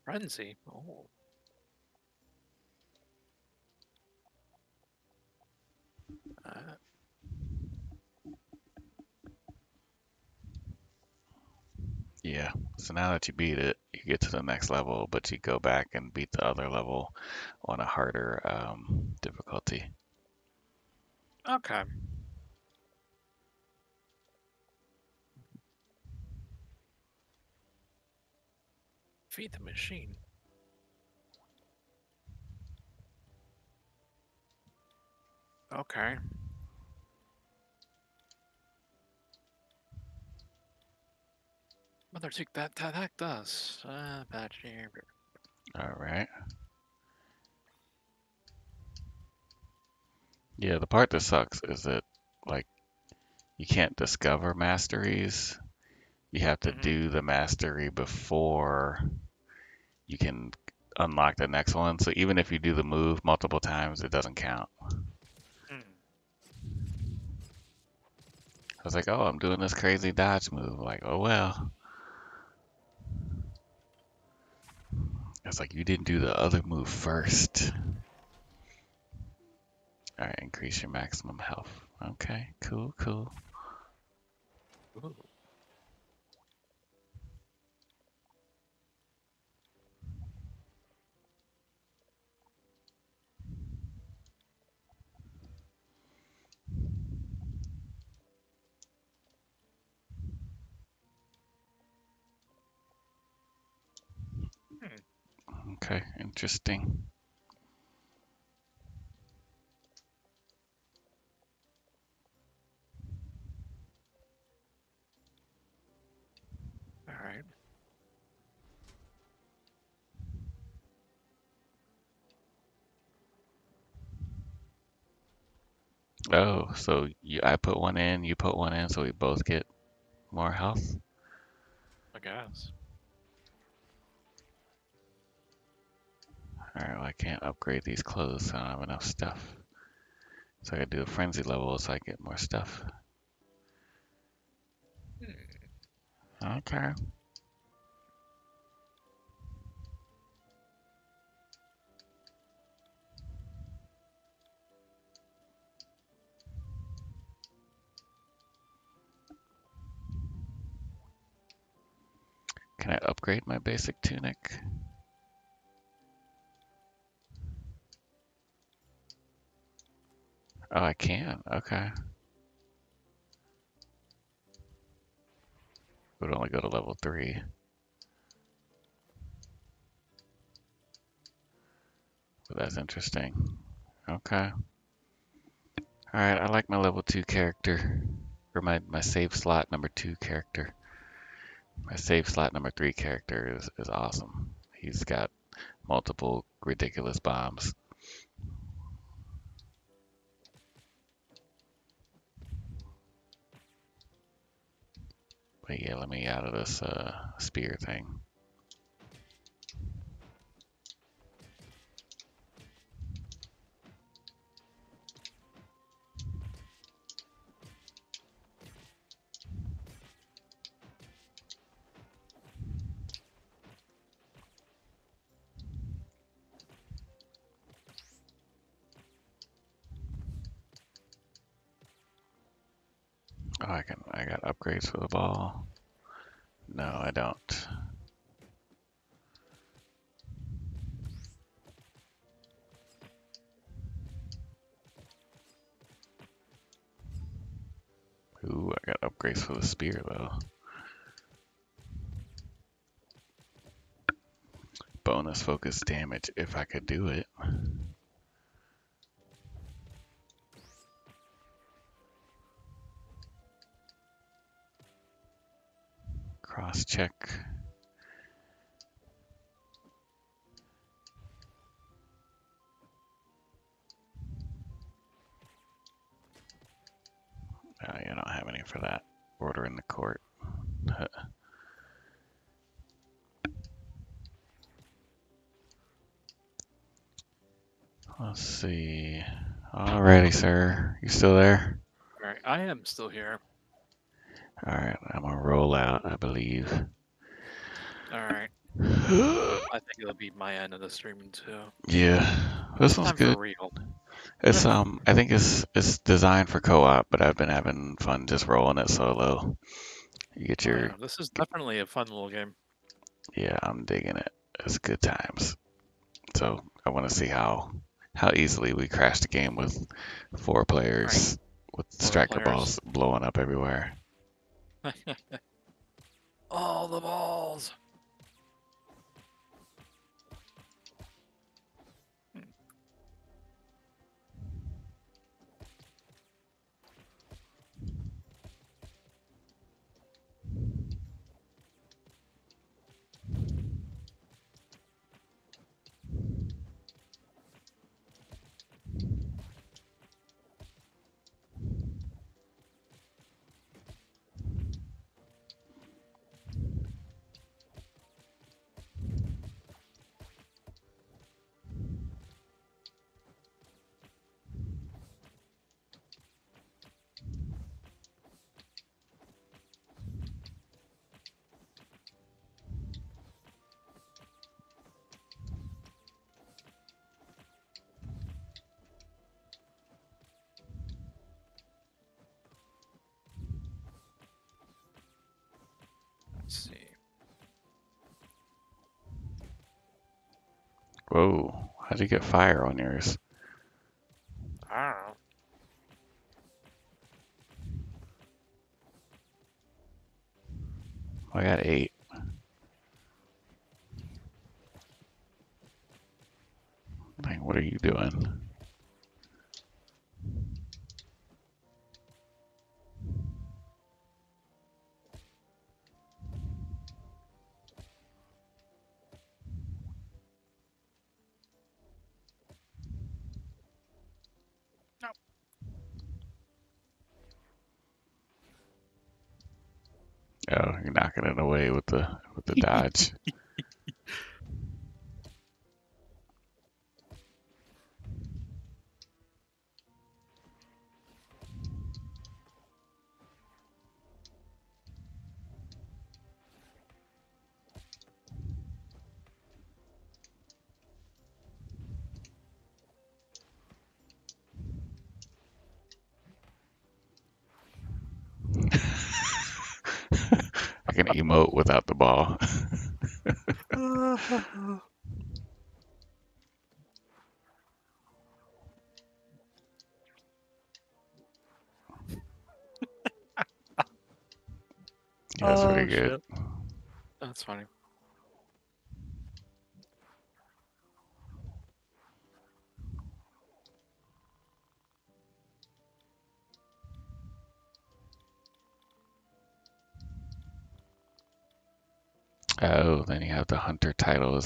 Frenzy. Oh. Uh, Yeah, so now that you beat it, you get to the next level, but you go back and beat the other level on a harder um, difficulty. okay. Feed the machine. Okay. Mother Treek that that attacked us. Uh, bad here. Alright. Yeah, the part that sucks is that, like, you can't discover masteries. You have to Mhm. do the mastery before you can unlock the next one. So even if you do the move multiple times, it doesn't count. Hmm. I was like, oh, I'm doing this crazy dodge move. Like, oh well. It's like you didn't do the other move first. Alright, increase your maximum health. Okay, cool, cool. Ooh. Okay, interesting. All right. Oh, so you, I put one in, you put one in, so we both get more health? I guess. Alright, well, I can't upgrade these clothes, so I don't have enough stuff. So I gotta do a frenzy level so I get more stuff. Okay. Can I upgrade my basic tunic? Oh, I can. Okay. Would only go to level three. But that's interesting. Okay. Alright, I like my level two character. Or my, my save slot number two character. My save slot number three character is, is awesome. He's got multiple ridiculous bombs. But yeah, let me out of this uh, spear thing. Oh, I can. I got upgrades for the ball. No, I don't. Ooh, I got upgrades for the spear though. Bonus focus damage if I could do it. cross check. Oh, you don't have any for that. Order in the court. (laughs) Let's see. Alrighty, sir. You still there? All right, I am still here. All right, out, I believe. All right, (gasps) I think it'll be my end of the streaming too. Yeah, this one's good. real. It's um, I think it's it's designed for co-op, but I've been having fun just rolling it solo. You get your yeah, this is definitely a fun little game. yeah, I'm digging it. It's good times. So I want to see how how easily we crash the game with four players with Four striker players. balls blowing up everywhere. (laughs) All the balls. Whoa! How'd you get fire on yours? I don't know. I got eight. With (laughs)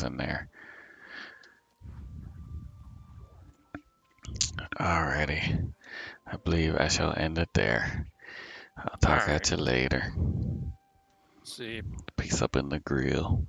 in there. Alrighty. I believe I shall end it there. I'll talk at you later. see. Peace up in the grill.